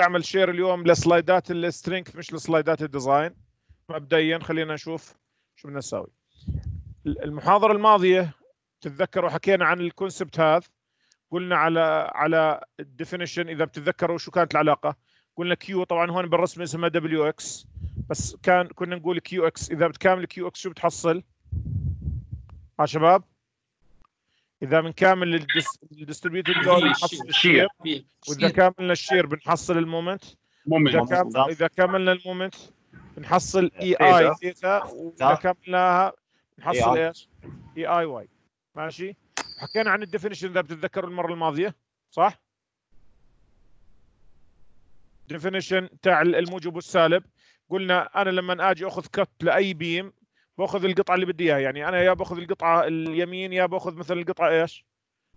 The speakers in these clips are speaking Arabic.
اعمل share اليوم لسلايدات ال strength مش لسلايدات ال design مبدئيا خلينا نشوف شو بدنا نسوي المحاضرة الماضية تتذكروا حكينا عن ال concept هذا. قلنا على على ال definition إذا بتتذكروا شو كانت العلاقة. قلنا Q طبعا هون بالرسم اسمها W X بس كان كنا نقول Q X إذا بتكامل Q X شو بتحصل؟ ها شباب؟ إذا بنكامل ال distributed load بنحصل ال shear وإذا كاملنا ال shear بنحصل ال moment. إذا كام إذا كملنا ال moment بنحصل EI theta وإذا كملناها بنحصل إيش؟ EI y ماشي؟ حكينا عن ال definition إذا بتتذكروا المرة الماضية صح؟ definition تاع الموجب والسالب. قلنا أنا لما أجي أخذ cut لأي beam باخذ القطعة اللي بدي إياها يعني أنا يا باخذ القطعة اليمين يا باخذ مثلا القطعة إيش؟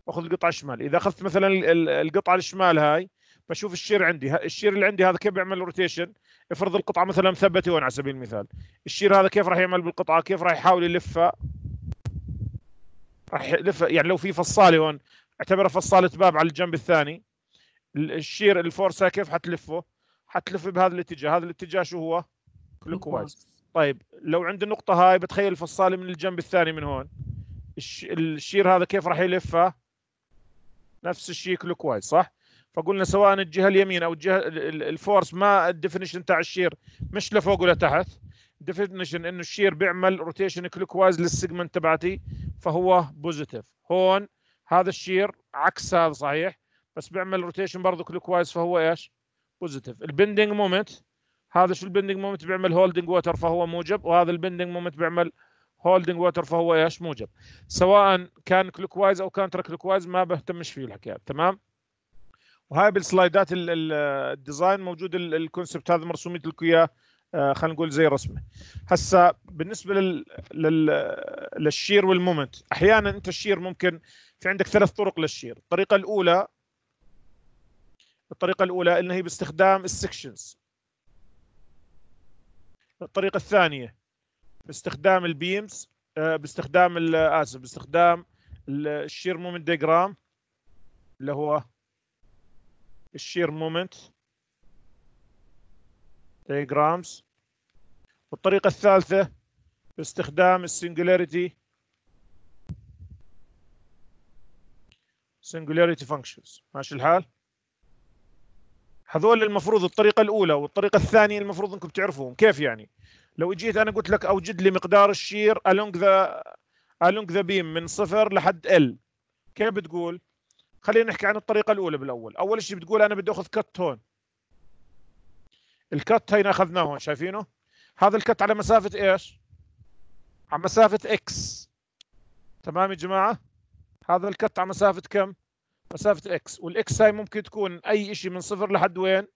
باخذ القطعة الشمال. إذا أخذت مثلا القطعة الشمال هاي بشوف ال shear عندي. ال shear اللي عندي هذا كيف بيعمل rotation افرض القطعة مثلا مثبتة هون على سبيل المثال. ال shear هذا كيف راح يعمل بالقطعة؟ كيف راح يحاول يلفها راح يلف يعني لو في فصالة هون اعتبرها فصالة باب على الجنب الثاني. ال shear force هسا كيف حتلفه؟ حتلف بهذا الاتجاه. هذا الاتجاه شو هو؟ clockwise طيب لو عند النقطة هاي بتخيل الفصالة من الجنب الثاني من هون. ال shear هذا كيف راح يلفها نفس الشيء clockwise صح؟ فقلنا سواء الجهة اليمين أو الجهة ال force ما ال definition تاع ال shear مش لفوق ولا تحت. definition إنه ال shear بيعمل rotation clockwise لل segment تبعتي فهو positive هون هذا ال shear عكس هذا صحيح؟ بس بيعمل rotation برضه clockwise فهو إيش؟ positive ال bending moment هذا شو ال bending moment بيعمل holding water فهو موجب وهذا ال bending moment بيعمل holding water فهو إيش؟ موجب. سواء كان clockwise أو counter clockwise ما بهتمش فيه الحكايات تمام؟ وهاي بالسلايدات ال design موجود ال concept هذا مرسوميه لكم اياه خلينا نقول زي رسمه. هسا بالنسبة لل... لل... لل shear وال moment أحيانا أنت ال shear ممكن في عندك ثلاث طرق لل shear. الطريقة الأولى الطريقة الأولى اللي هي باستخدام ال sections الطريقة الثانية. باستخدام ال beams آه، باستخدام اسف باستخدام ال shear moment diagram اللي هو ال shear moment diagrams. والطريقة الثالثة باستخدام ال singularity singularity functions. ماشي الحال؟ هذول المفروض الطريقة الأولى والطريقة الثانية المفروض أنكم تعرفوهم. كيف يعني؟ لو اجيت أنا قلت لك أوجد لي مقدار الشير along the along the beam من صفر لحد L. كيف بتقول؟ خلينا نحكي عن الطريقة الأولى بالأول. أول شيء بتقول أنا بدي أخذ كت هون. الكت هينا أخذناه هون شايفينه؟ هذا الكت على مسافة إيش؟ على مسافة X. تمام يا جماعة؟ هذا الكت على مسافة كم؟ مسافة إكس والاكس هاي ممكن تكون أي شيء من صفر لحد وين؟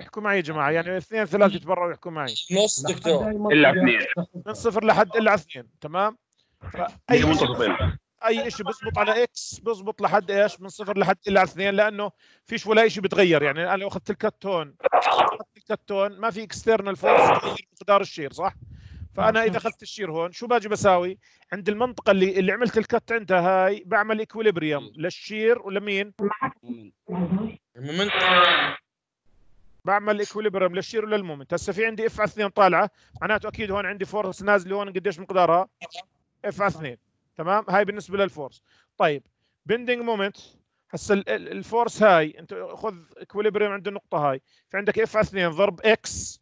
احكوا معي يا جماعة. يعني اثنين ثلاثة يتبرعوا يحكوا معي. نص دكتور. L على اثنين. من صفر لحد L على اثنين. تمام؟ فأي شيء أي شيء بزبط على x بزبط لحد إيش؟ من صفر لحد L على اثنين لأنه فيش ولا شيء بتغير. يعني أنا لو اخذت الكتون أخذت الكتون ما في external force تغير مقدار ال shear صح؟ فأنا إذا اخذت ال shear هون شو باجي بساوي؟ عند المنطقة اللي اللي عملت ال cut عندها هاي بعمل equilibrium لل shear ولمين؟ ال moment. بعمل equilibrium لل shear ولل moment. هسه في عندي F على 2 طالعة. معناته أكيد هون عندي force نازلة هون قديش مقدارها؟ F على 2 تمام؟ هاي بالنسبة لل force طيب bending moment هسه ال force هاي أنت خذ equilibrium عند النقطة هاي. في عندك F على 2 ضرب x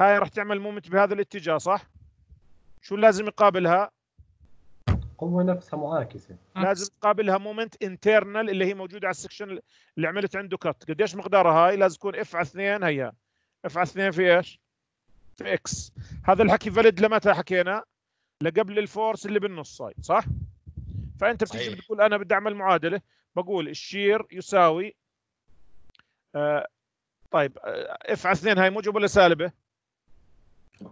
هاي راح تعمل moment بهذا الاتجاه صح؟ شو لازم يقابلها؟ قوة نفسها معاكسة لازم تقابلها moment internal اللي هي موجودة على ال section اللي عملت عنده cut قديش مقدارها هاي لازم تكون F على 2 هيا F على 2 في إيش؟ في x هذا الحكي valid لمتى حكينا؟ لقبل ال force اللي بالنص هاي صح؟ فأنت بتيجي بتقول أنا بدي أعمل معادلة بقول ال shear يساوي آه طيب F على 2 هاي موجب ولا سالبة؟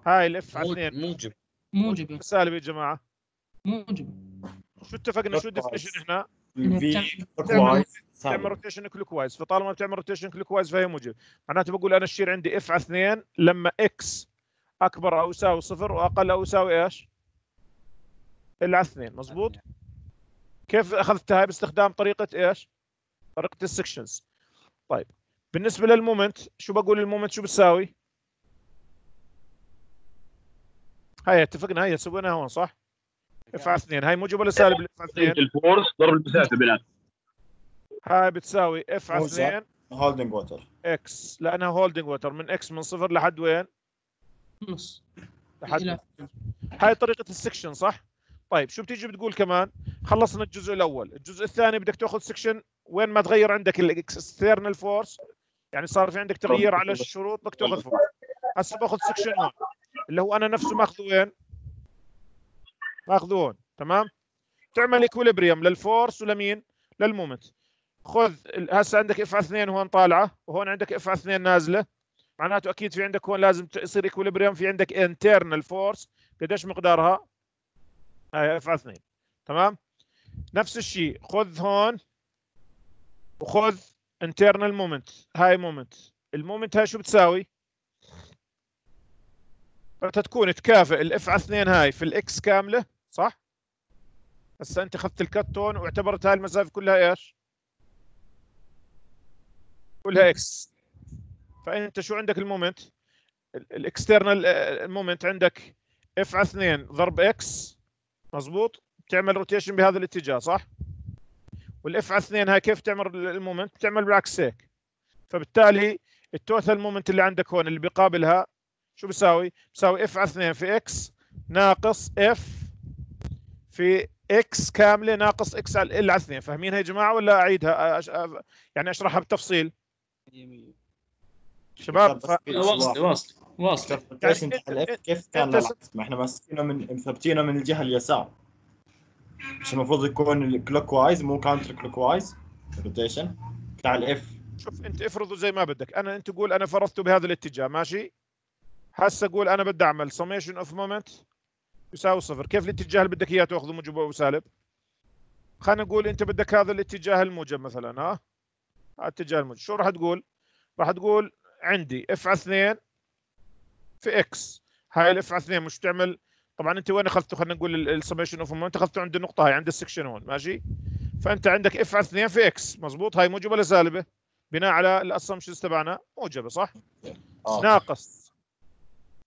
هاي ال F على 2 موجب. موجب. سالب يا جماعة. موجب. شو اتفقنا؟ شو ال definition إحنا؟ في بتعمل rotation clockwise فطالما بتعمل rotation clockwise فهي موجب. معناته بقول أنا ال shear عندي F على 2 لما x أكبر أو يساوي صفر وأقل أو يساوي إيش؟ L على 2 مضبوط؟ كيف أخذتها؟ باستخدام طريقة إيش؟ طريقة ال sections طيب. بالنسبة لل moment شو بقول ال moment؟ شو بتساوي؟ هاي اتفقنا هاي سويناها هون صح؟ F على 2 هاي موجب ولا سالب على 2 ال force ضرب المسافه بينات هاي بتساوي F. 2 holding water x لأنها holding water من x من صفر لحد وين؟ نص. لحد هاي طريقة ال section صح؟ طيب شو بتيجي بتقول كمان؟ خلصنا الجزء الأول. الجزء الثاني بدك تأخذ section وين ما تغير عندك ال external force يعني صار في عندك تغيير على الشروط بدك تاخذ force هسه بأخذ section هون اللي هو أنا نفسه ماخذه وين؟ ماخذه هون تمام؟ تعمل equilibrium لل force ولمين؟ لل moment خذ هسه عندك F على 2 هون طالعة وهون عندك F على 2 نازلة. معناته أكيد في عندك هون لازم يصير equilibrium في عندك internal force قديش مقدارها؟ هاي F على 2 تمام؟ نفس الشيء خذ هون وخذ internal moment هاي moment ال moment هاي شو بتساوي؟ بدها تكون تكافئ ال F على 2 هاي في ال x كاملة صح؟ هسه أنت أخذت ال cut هون واعتبرت هاي المسافه كلها إيش؟ كلها x فأنت شو عندك ال moment؟ ال external ال moment عندك F على 2 ضرب x مزبوط بتعمل rotation بهذا الاتجاه صح؟ وال F على 2 هاي كيف تعمل ال moment؟ بتعمل بالعكس هيك. فبالتالي ال total moment اللي عندك هون اللي بيقابلها شو بيساوي؟ بيساوي F على 2 في x ناقص F في x كاملة ناقص x على L على 2 فاهمين هي يا جماعة ولا اعيدها أش... يعني أشرحها بالتفصيل شباب ف... واصل واصل واصل يعني كيف كان ما إحنا ماسكينه من مثبتينه من الجهة اليسار. مش المفروض يكون ال clockwise مو counter clockwise ال rotation بتاع ال F شوف إنت افرضوا زي ما بدك. أنا إنت قول أنا فرضته بهذا الاتجاه ماشي؟ هسه قول أنا بدي أعمل summation of moment يساوي صفر. كيف الاتجاه اللي بدك إياه تأخذه موجب أو سالب؟ خلينا نقول أنت بدك هذا الاتجاه الموجب مثلا ها؟ الاتجاه الموجب. شو راح تقول؟ راح تقول عندي F على 2 في x هاي ال F على 2 مش تعمل طبعا أنت وين أخذته؟ خلينا نقول ال summation of moment أخذته عند النقطة هاي عند ال section هون ماشي؟ فأنت عندك F على 2 في x مزبوط هاي موجبة ولا سالبه بناء على ال assumptions تبعنا موجبة صح؟ آه. ناقص.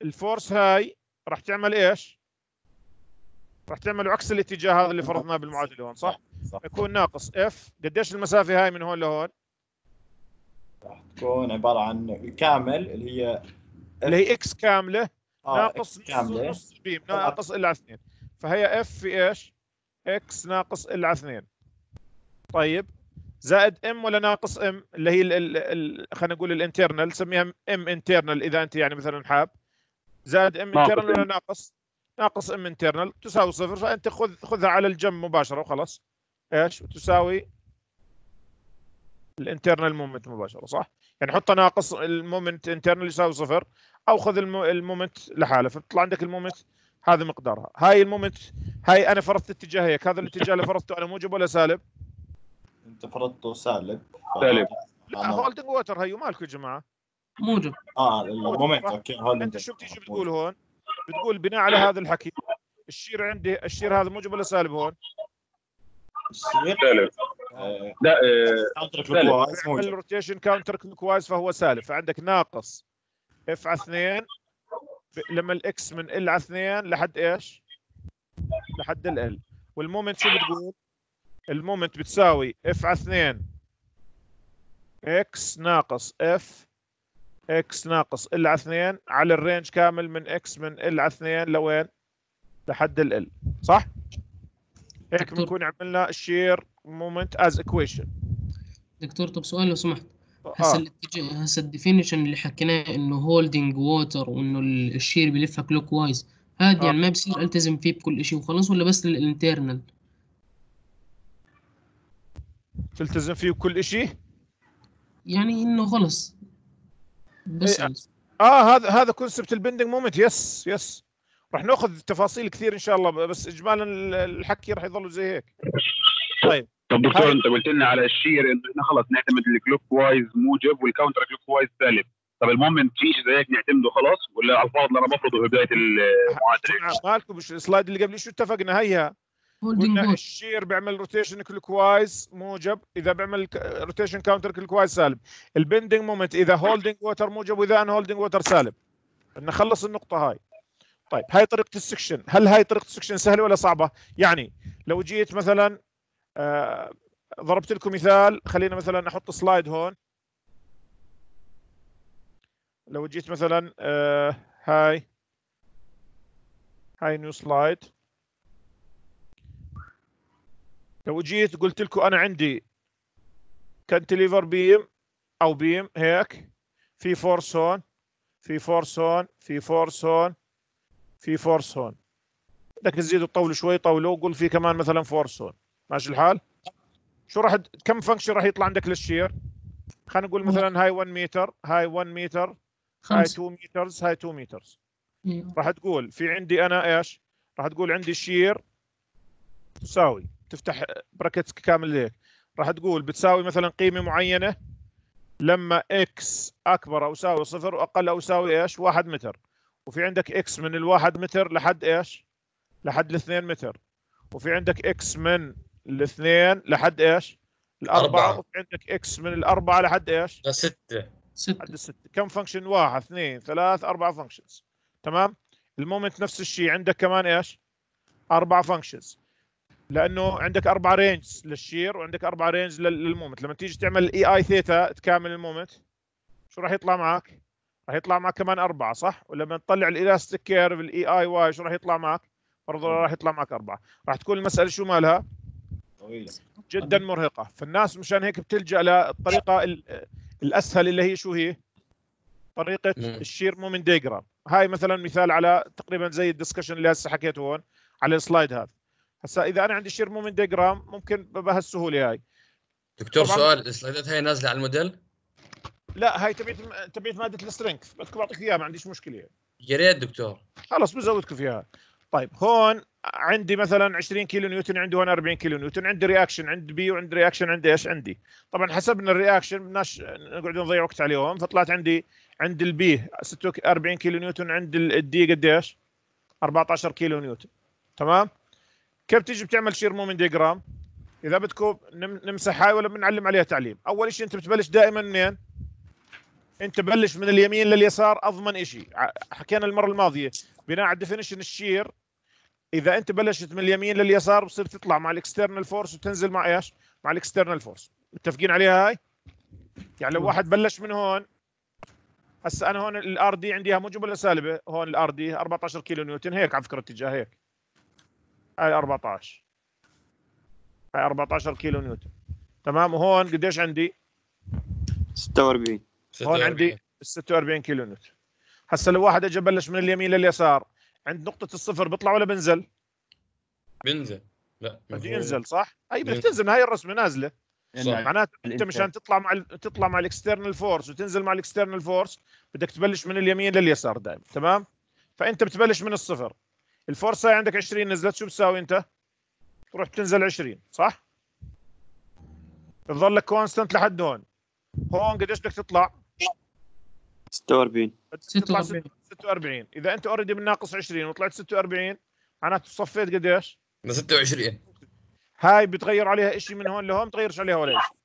ال force هاي راح تعمل إيش؟ راح تعمل عكس الاتجاه هذا اللي فرضناه بالمعادله هون صح؟ صح. يكون ناقص F قديش المسافة هاي من هون لهون؟ راح تكون عبارة عن الكامل اللي هي اللي هي x كاملة آه ناقص إكس نص beam ناقص L على 2 فهي F في إيش؟ x ناقص L على 2 طيب زائد M ولا ناقص M اللي هي خلينا نقول ال internal سميها M internal إذا أنت يعني مثلا حاب. زائد M internal ولا. ناقص ناقص M internal تساوي صفر فأنت خذ خذها على الجنب مباشرة وخلاص. إيش؟ تساوي ال internal moment مباشرة صح؟ يعني حط ناقص ال moment internal يساوي صفر أو خذ ال م- ال moment لحاله. فبيطلع عندك ال moment هذا مقدارها. هاي ال moment هاي أنا فرضت اتجاه هيك هذا الاتجاه اللي فرضته أنا موجب ولا سالب. أنت فرضته سالب. سالب. لا holding water هيو مالكم يا جماعة. موجب آه ال moment okay holding أنت شو بتيجي بتقول هون بتقول بناء على هذا الحكي ال shear عندي ال shear هذا موجب ولا سالب هون؟ ال shear؟ سالب. آه، لا آه، counter سالب. clockwise عمل موجب. rotation counter clockwise فهو سالب. فعندك ناقص F على 2 ب- لما ال x من L على 2 لحد إيش؟ لحد ال L وال moment شو بتقول؟ ال moment بتساوي F على 2 x ناقص F x ناقص L على 2 على ال range كامل من x من L على 2 لوين؟ لحد ال L صح؟ هيك. بنكون عملنا ال shear moment as equation دكتور طب سؤال لو سمحت هسه الاتجاه هسه ال definition اللي حكيناه إنه holding water وإنه ال- ال shear بيلفها clockwise هذا آه. يعني ما بصير ألتزم فيه بكل شيء وخلاص ولا بس لل internal تلتزم فيه بكل شيء يعني إنه خلص بس إيه، آه هذا هذا concept ال bending moment yes yes راح ناخذ تفاصيل كثير إن شاء الله بس اجمالا ال- الحكي راح يضل زي هيك. طيب. طب دكتور أنت قلت لنا على ال shear إنه إحنا خلص نعتمد ال clockwise موجب وال counter clockwise سالب. طب ال moment في شيء زي هيك نعتمده خلاص ولا على الفاضي أنا بفرضه في بداية المعادلة؟ مالكم مش ال slide اللي قبل شو اتفقنا هيها قلنا ال shear بيعمل rotation clockwise موجب. إذا بيعمل rotation counter clockwise سالب ال bending moment إذا holding water موجب وإذا unholding water سالب نخلص النقطة هاي. طيب هاي طريقة ال section. هل هاي طريقة ال section سهلة ولا صعبة؟ يعني لو جيت مثلا آه ضربت لكم مثال. خلينا مثلا أحط slide هون. لو جيت مثلا آه هاي. هاي new slide لو جيت قلت لكم أنا عندي cantilever beam أو beam هيك في force هون في force هون في force هون في force هون بدك تزيد تطول شوي طوله وقول في كمان مثلا force هون ماشي الحال؟ شو راح كم function راح يطلع عندك لل shear؟ خلينا نقول مثلا هاي 1 متر هاي 1 متر هاي خمسة 2 meters هاي 2 meters. راح تقول في عندي أنا إيش؟ راح تقول عندي shear تساوي. تفتح brackets كامل هيك راح تقول بتساوي مثلا قيمة معينة لما x أكبر أو يساوي صفر وأقل أو يساوي إيش؟ واحد متر. وفي عندك x من الواحد متر لحد إيش؟ لحد الاثنين متر. وفي عندك x من الاثنين لحد إيش؟ الأربعة. أربعة. وفي عندك x من الأربعة لحد إيش؟ ستة. ستة. عند الست كم function واحد اثنين ثلاث أربع functions تمام؟ ال moment نفس الشيء. عندك كمان إيش؟ أربع functions لأنه عندك أربع ranges لل shear وعندك أربع range لل moment. لما تيجي تعمل E I theta تكامل المومنت شو راح يطلع معك؟ راح يطلع معك كمان أربعة صح؟ ولما تطلع ال elastic curve ال E I y شو راح يطلع معك؟ برضه راح يطلع معك أربعة. راح تكون المسألة شو مالها؟ طويلة. جدا مرهقة. فالناس مشان هيك بتلجأ للطريقه ال- الأسهل اللي هي شو هي؟ طريقة. ال shear moment diagram هاي مثلا مثال على تقريبا زي ال discussion اللي هسه حكيته هون على ال slide هذا. هسا إذا أنا عندي shear moment diagram ممكن بهالسهولة هاي. دكتور. سؤال ال slideات هاي نازلة على ال Moodle؟ لا هاي تبيت تبيت مادة ال strength بدكم بعطيك إياها ما عنديش مشكلة. يا ريت دكتور. خلص بزودكم فيها طيب هون عندي مثلا 20 كيلو نيوتن عندي هون 40 كيلو نيوتن عندي reaction عندي B وعندي reaction عندي إيش؟ عندي. طبعا حسبنا ال reaction بدناش نقعد نضيع وقت عليهم فطلعت عندي عند ال B 46 كيلو نيوتن عند ال- ال D قديش 14 كيلو نيوتن. تمام؟ كيف تيجي بتعمل shear moment diagram إذا بدكم نم- نمسح هاي ولا بنعلم عليها تعليم. أول شيء أنت بتبلش دائما منين؟ أنت بلش من اليمين لليسار أضمن شيء حكينا المرة الماضية بناء على definition ال shear إذا أنت بلشت من اليمين لليسار بصير تطلع مع ال external force وتنزل مع إيش؟ مع ال external force متفقين عليها هاي؟ يعني لو واحد بلش من هون هسا أنا هون ال RD عندي موجبه ولا سالبه هون ال RD 14 كيلو نيوتن هيك على فكرة اتجاه هيك. هاي 14 هاي 14 كيلو نيوتن تمام وهون قديش عندي 46 هون عندي 46 كيلو نيوتن هسا لو واحد اجى بلش من اليمين لليسار عند نقطة الصفر بيطلع ولا بنزل؟ بنزل لا بده. ينزل صح؟ أي بدك. تنزل هاي الرسمة نازلة صح. معناته أنت. مشان تطلع مع ال- تطلع مع ال external force وتنزل مع ال external force بدك تبلش من اليمين لليسار دائما تمام؟ فأنت بتبلش من الصفر ال force هاي عندك 20 نزلت شو بتساوي أنت؟ تروح تنزل 20 صح؟ بتظلك constant لحد هون. هون قديش بدك تطلع؟ 46 بدك تطلع 46 46 إذا أنت already من ناقص 20 وطلعت 46 معناته صفيت قديش؟ من 26 هاي بتغير عليها شيء من هون لهون بتغيرش عليها ولا شيء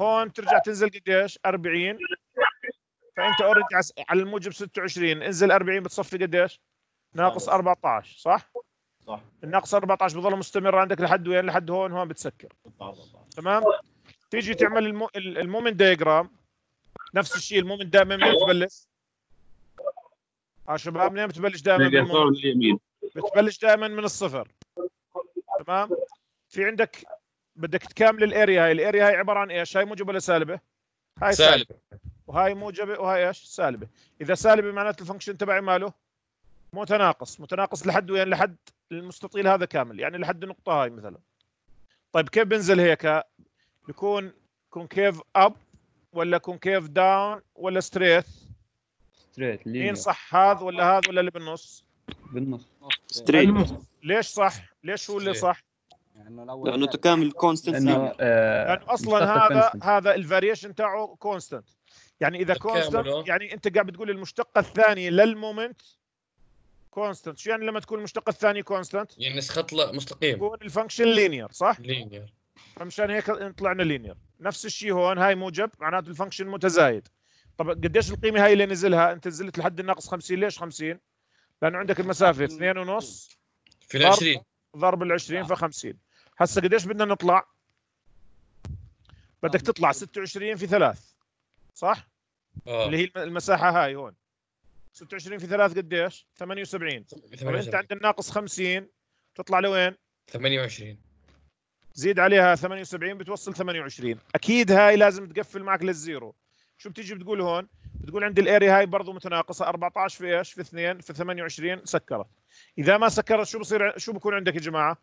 هون ترجع تنزل قديش؟ 40 فأنت already على الموجب 26 انزل 40 بتصفي قديش؟ ناقص 14 صح؟ صح. الناقص 14 بضل مستمر عندك لحد وين؟ لحد هون هون بتسكر. تمام؟ تيجي تعمل ال mo... ال- ال moment diagram. نفس الشيء ال moment دائما منين بتبلش؟ آه شباب منين بتبلش دائما من بتبلش دائما من الصفر. تمام؟ في عندك بدك تكامل ال area هاي. ال area هاي عبارة عن إيش؟ هاي موجبة ولا سالبة. هاي سالب وهاي موجبة وهاي إيش؟ سالبة. إذا سالبة معناته ال function تبعي ماله؟ متناقص متناقص لحد وين؟ لحد المستطيل هذا كامل يعني لحد النقطة هاي مثلا. طيب كيف بنزل هيك؟ بيكون concave up ولا concave down ولا ستريت ستريت مين صح هذا ولا هذا ولا اللي بالنص؟ بالنص. ستريت ليش صح؟ ليش هو اللي. صح؟ لأنه تكامل constant لأنه آه، أصلا هذا constant. هذا ال variation تاعه constant يعني إذا. constant يعني أنت قاعد بتقول المشتقة الثانية لل moment constant شو يعني لما تكون المشتق الثاني constant يعني خط مستقيم. يكون ال function linear صح؟ linear فمشان هيك طلعنا linear نفس الشيء هون هاي موجب معناته ال function متزايد. طب قديش القيمة هاي اللي نزلها؟ أنت نزلت لحد الناقص 50 ليش 50 لأنه عندك المسافة 2 ونص في ال 20 ضرب ال 20 ف 50 هسه قديش بدنا نطلع؟ بدك تطلع 26 في 3 صح؟ آه. اللي هي المساحة هاي هون. 26 في 3 قديش؟ 78 طب انت 28 عند الناقص 50 تطلع لوين؟ 28 زيد عليها 78 بتوصل 28 أكيد هاي لازم تقفل معك لل zero. شو بتيجي بتقول هون؟ بتقول عندي ال area هاي برضه متناقصة 14 في إيش؟ في 2 في 28 سكرت. إذا ما سكرت شو بصير؟ شو بكون عندك يا جماعة؟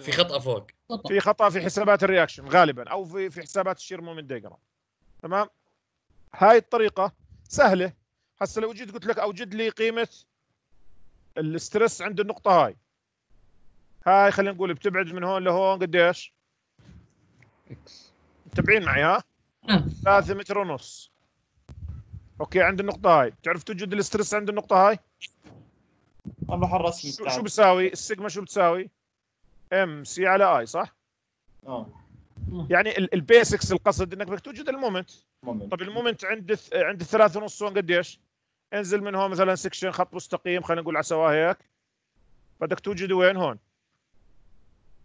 في خطأ فوق. في خطأ في حسابات ال reaction غالبا أو في في حسابات ال shear moment diagram تمام؟ هاي الطريقة سهلة. هسه لو جيت قلت لك اوجد لي قيمة ال stress عند النقطة هاي. هاي خلينا نقول بتبعد من هون لهون قديش؟ X متابعين معي ها؟ آه. 3 متر ونص. okay عند النقطة هاي. بتعرف توجد ال stress عند النقطة هاي؟ أروح على الرسم شو, شو بيساوي السيجما شو بتساوي؟ MC على I صح؟ آه. يعني ال- ال basics القصد إنك بدك توجد ال moment. moment طب ال moment عند عند الثلاثة ونص هون قديش؟ انزل من هون مثلا section خط مستقيم خلينا نقول على سوا هيك بدك توجده وين هون؟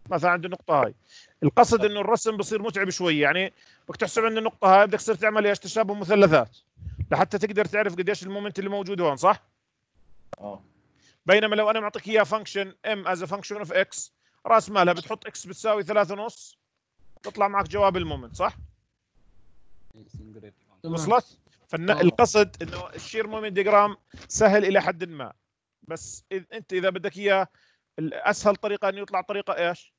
مثلا عند النقطة هاي القصد إنه الرسم بصير متعب شوي يعني بدك تحسب عند النقطة هاي بدك تصير تعمل إيش؟ تشابه مثلثات لحتى تقدر تعرف قديش ال moment اللي موجود هون صح؟ آه بينما لو أنا معطيك إياه function M is function of X رأس مالها بتحط X بتساوي ثلاثة ونص تطلع معك جواب ال moment صح؟ وصلت؟ آه. فالقصد إنه ال shear moment diagram سهل إلى حد ما بس إذ أنت إذا بدك إياه الاسهل طريقة إنه يطلع طريقة إيش؟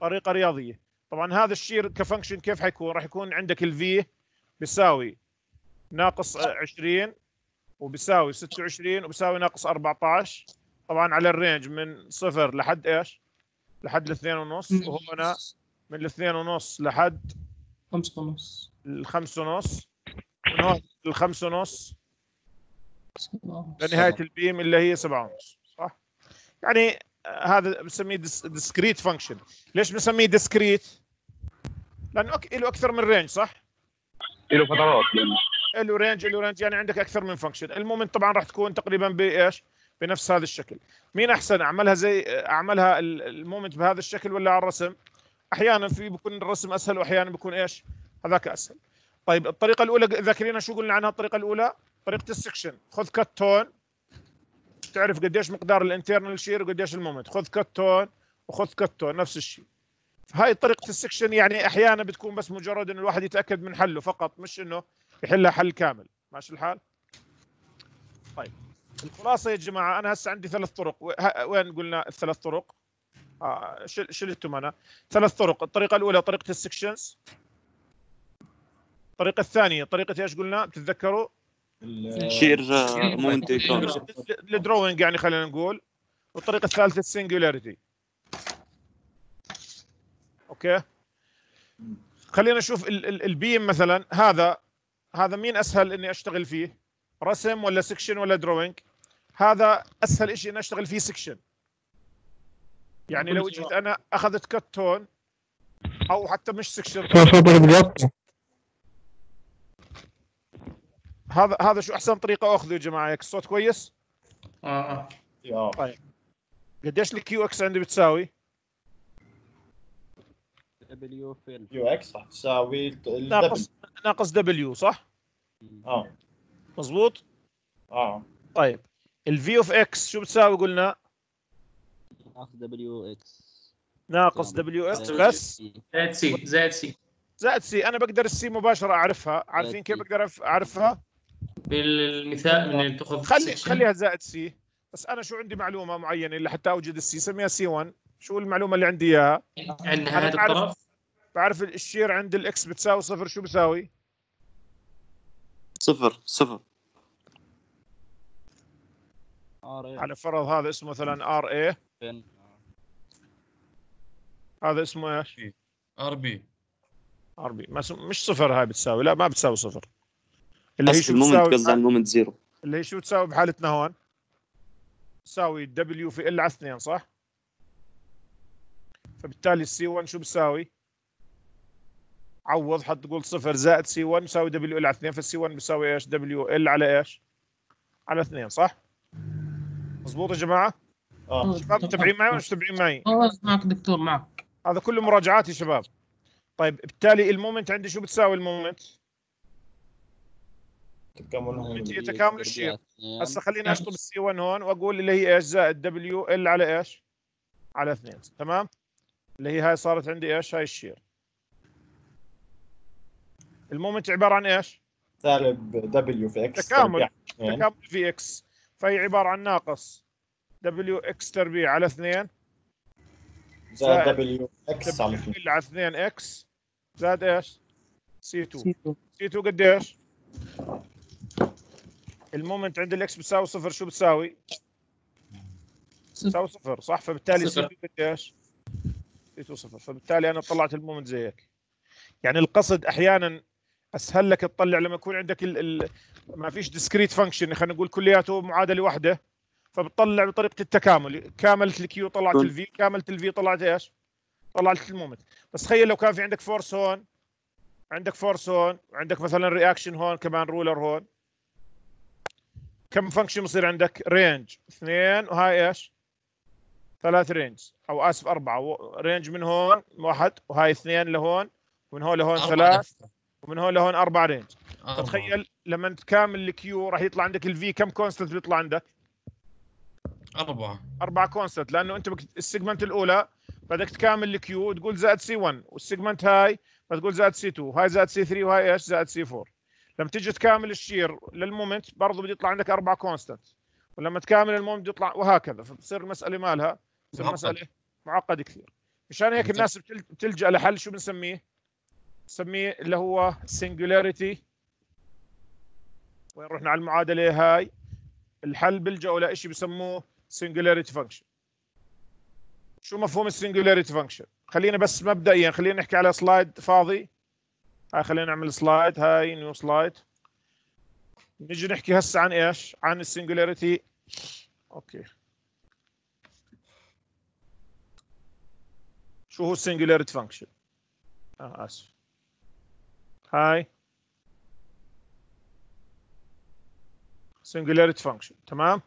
طريقة رياضية طبعا هذا ال shear ك function كيف حيكون؟ راح يكون عندك ال V بيساوي ناقص 20 وبيساوي 26 وبيساوي ناقص 14 طبعا على ال range من صفر لحد إيش؟ لحد الاثنين ونص وهنا من الاثنين ونص لحد خمسة ونص الخمس ونص من هون ونص سبعة. لنهاية ال beam اللي هي سبعة ونص صح؟ يعني هذا بنسميه discrete function ليش بنسميه discrete؟ لأنه أك... له أكثر من range صح؟ له فترات يعني له range له range يعني عندك أكثر من function ال moment طبعا راح تكون تقريبا بايش؟ بنفس هذا الشكل مين أحسن أعملها زي أعملها ال- ال moment بهذا الشكل ولا على الرسم؟ أحيانا في بيكون الرسم أسهل واحيانا بيكون إيش؟ هذاك أسهل طيب الطريقة الأولى ذاكرين شو قلنا عنها الطريقة الأولى؟ طريقة ال section. خذ cut هون تعرف قديش مقدار ال internal shear وقديش ال moment. خذ cut هون وخذ cut هون نفس الشيء. فهاي طريقة ال section يعني أحيانا بتكون بس مجرد انه الواحد يتأكد من حله فقط مش إنه يحلها حل كامل. ماشي الحال؟ طيب الخلاصة يا جماعة أنا هسه عندي ثلاث طرق. وين قلنا الثلاث طرق؟ آه شل- شلتهم أنا. ثلاث طرق. الطريقة الأولى طريقة ال sections. الطريقة الثانية طريقه إيش قلنا؟ بتتذكروا؟ شير مومنت ديجرام الدروينج يعني خلينا نقول. والطريقة الثالثة ال singularity okay؟ خلينا نشوف ال- ال- ال beam مثلا. هذا هذا مين أسهل إني أشتغل فيه؟ رسم ولا section ولا drawing هذا أسهل شيء إني أشتغل فيه section يعني لو جيت أنا أخذت cut هون أو حتى مش section هذا هذا شو أحسن طريقة أخذه يا جماعة؟ هيك الصوت كويس؟ آه آه. قديش ال Q x عندي بتساوي؟ W في Q x راح تساوي ناقص ناقص W صح؟ آه. مزبوط آه. طيب. ال V of x شو بتساوي قلنا؟ ناقص دبليو إكس ناقص دبليو إكس بس؟ زائد سي زائد سي زائد سي أنا بقدر السي مباشرة أعرفها. عارفين كيف بقدر أعرفها؟ بالمثال من اللي تأخذ خلي. خليها زائد C بس أنا شو عندي معلومة معينة اللي حتى أوجد ال C. سميها C 1 شو المعلومة اللي عندي إياها؟ عند أنا هذا بعرف- الطرف؟ بعرف ال shear عند ال x بتساوي صفر. شو بساوي صفر صفر. على فرض هذا اسمه مثلا R A هذا اسمه إيش؟ R B R B مش صفر هاي بتساوي. لا ما بتساوي صفر. اللي هي شو ال moment بتساوي قصدي على ال moment zero اللي هي شو تساوي بحالتنا هون تساوي دبليو في ال على 2 صح؟ فبالتالي السي 1 شو بيساوي؟ عوض حتقول صفر زائد سي 1 يساوي دبليو ال على 2 فالسي 1 بيساوي إيش؟ W L على إيش؟ على 2 صح؟ مضبوط يا جماعة؟ آه شباب متابعين معي ولا مش متابعين معي؟ آه معك دكتور معك هذا كله مراجعات يا شباب طيب بالتالي ال moment عندي شو بتساوي ال moment؟ تكاملهم هي تكامل ال shear هسه خليني أشطب ال C 1 هون وأقول اللي هي إيش زائد W L على إيش؟ على 2 تمام؟ اللي هي هاي صارت عندي إيش؟ هاي ال shear ال moment عبارة عن إيش؟ سالب دبليو في إكس تكامل. تربيع. تكامل في x فهي عبارة عن ناقص W x تربيع على 2 زائد W x على W 2 L على 2 x زائد إيش؟ C 2 C two C 2 قديش؟ ال moment عند ال x بتساوي صفر شو بتساوي؟ بتساوي صفر صح؟ فبالتالي سي صفر. 2 قديش؟ سي 2 صفر فبالتالي أنا طلعت ال moment زي هيك يعني القصد أحيانا أسهل لك تطلع لما يكون عندك ال ال ما فيش discrete function خلينا نقول كلياته معادلة واحدة فبتطلع بطريقة التكامل كاملت الكيو طلعت الفي كاملت الفي طلعت إيش؟ طلعت المومنت بس تخيل لو كان في عندك force هون عندك force هون وعندك مثلا reaction هون كمان roller هون كم function بصير عندك؟ range اثنين وهاي إيش؟ ثلاث range أو آسف أربعة. range من هون واحد وهاي اثنين لهون ومن هون لهون ثلاث. ومن هون لهون أربع range. فتخيل لما تكامل ال Q راح يطلع عندك ال V كم constant بيطلع عندك؟ أربعة. أربعة constant لأنه أنت بك... ال segment الأولى بدك تكامل ال Q وتقول زائد C 1 وال segment هاي بتقول زائد C 2 هاي زائد C 3 وهاي إيش؟ زائد C 4 لما تيجي تكامل ال shear لل moment برضه بده يطلع عندك أربعة constant ولما تكامل ال moment يطلع وهكذا فبتصير المسألة مالها بتصير معقد. مسألة معقدة كثير. مشان هيك الناس بتل... بتلجأ لحل شو بنسميه؟ بنسميه اللي هو singularity. وين رحنا على المعادلة هاي؟ الحل بيلجأوا لشيء بسموه singularity function. شو مفهوم ال singularity function خلينا بس مبدئيا خلينا نحكي على slide فاضي. هاي خلينا نعمل slide هاي new slide نيجي نحكي هسه عن إيش؟ عن ال singularity okay. شو هو ال singularity function آه آسف. هاي. singularity function. تمام؟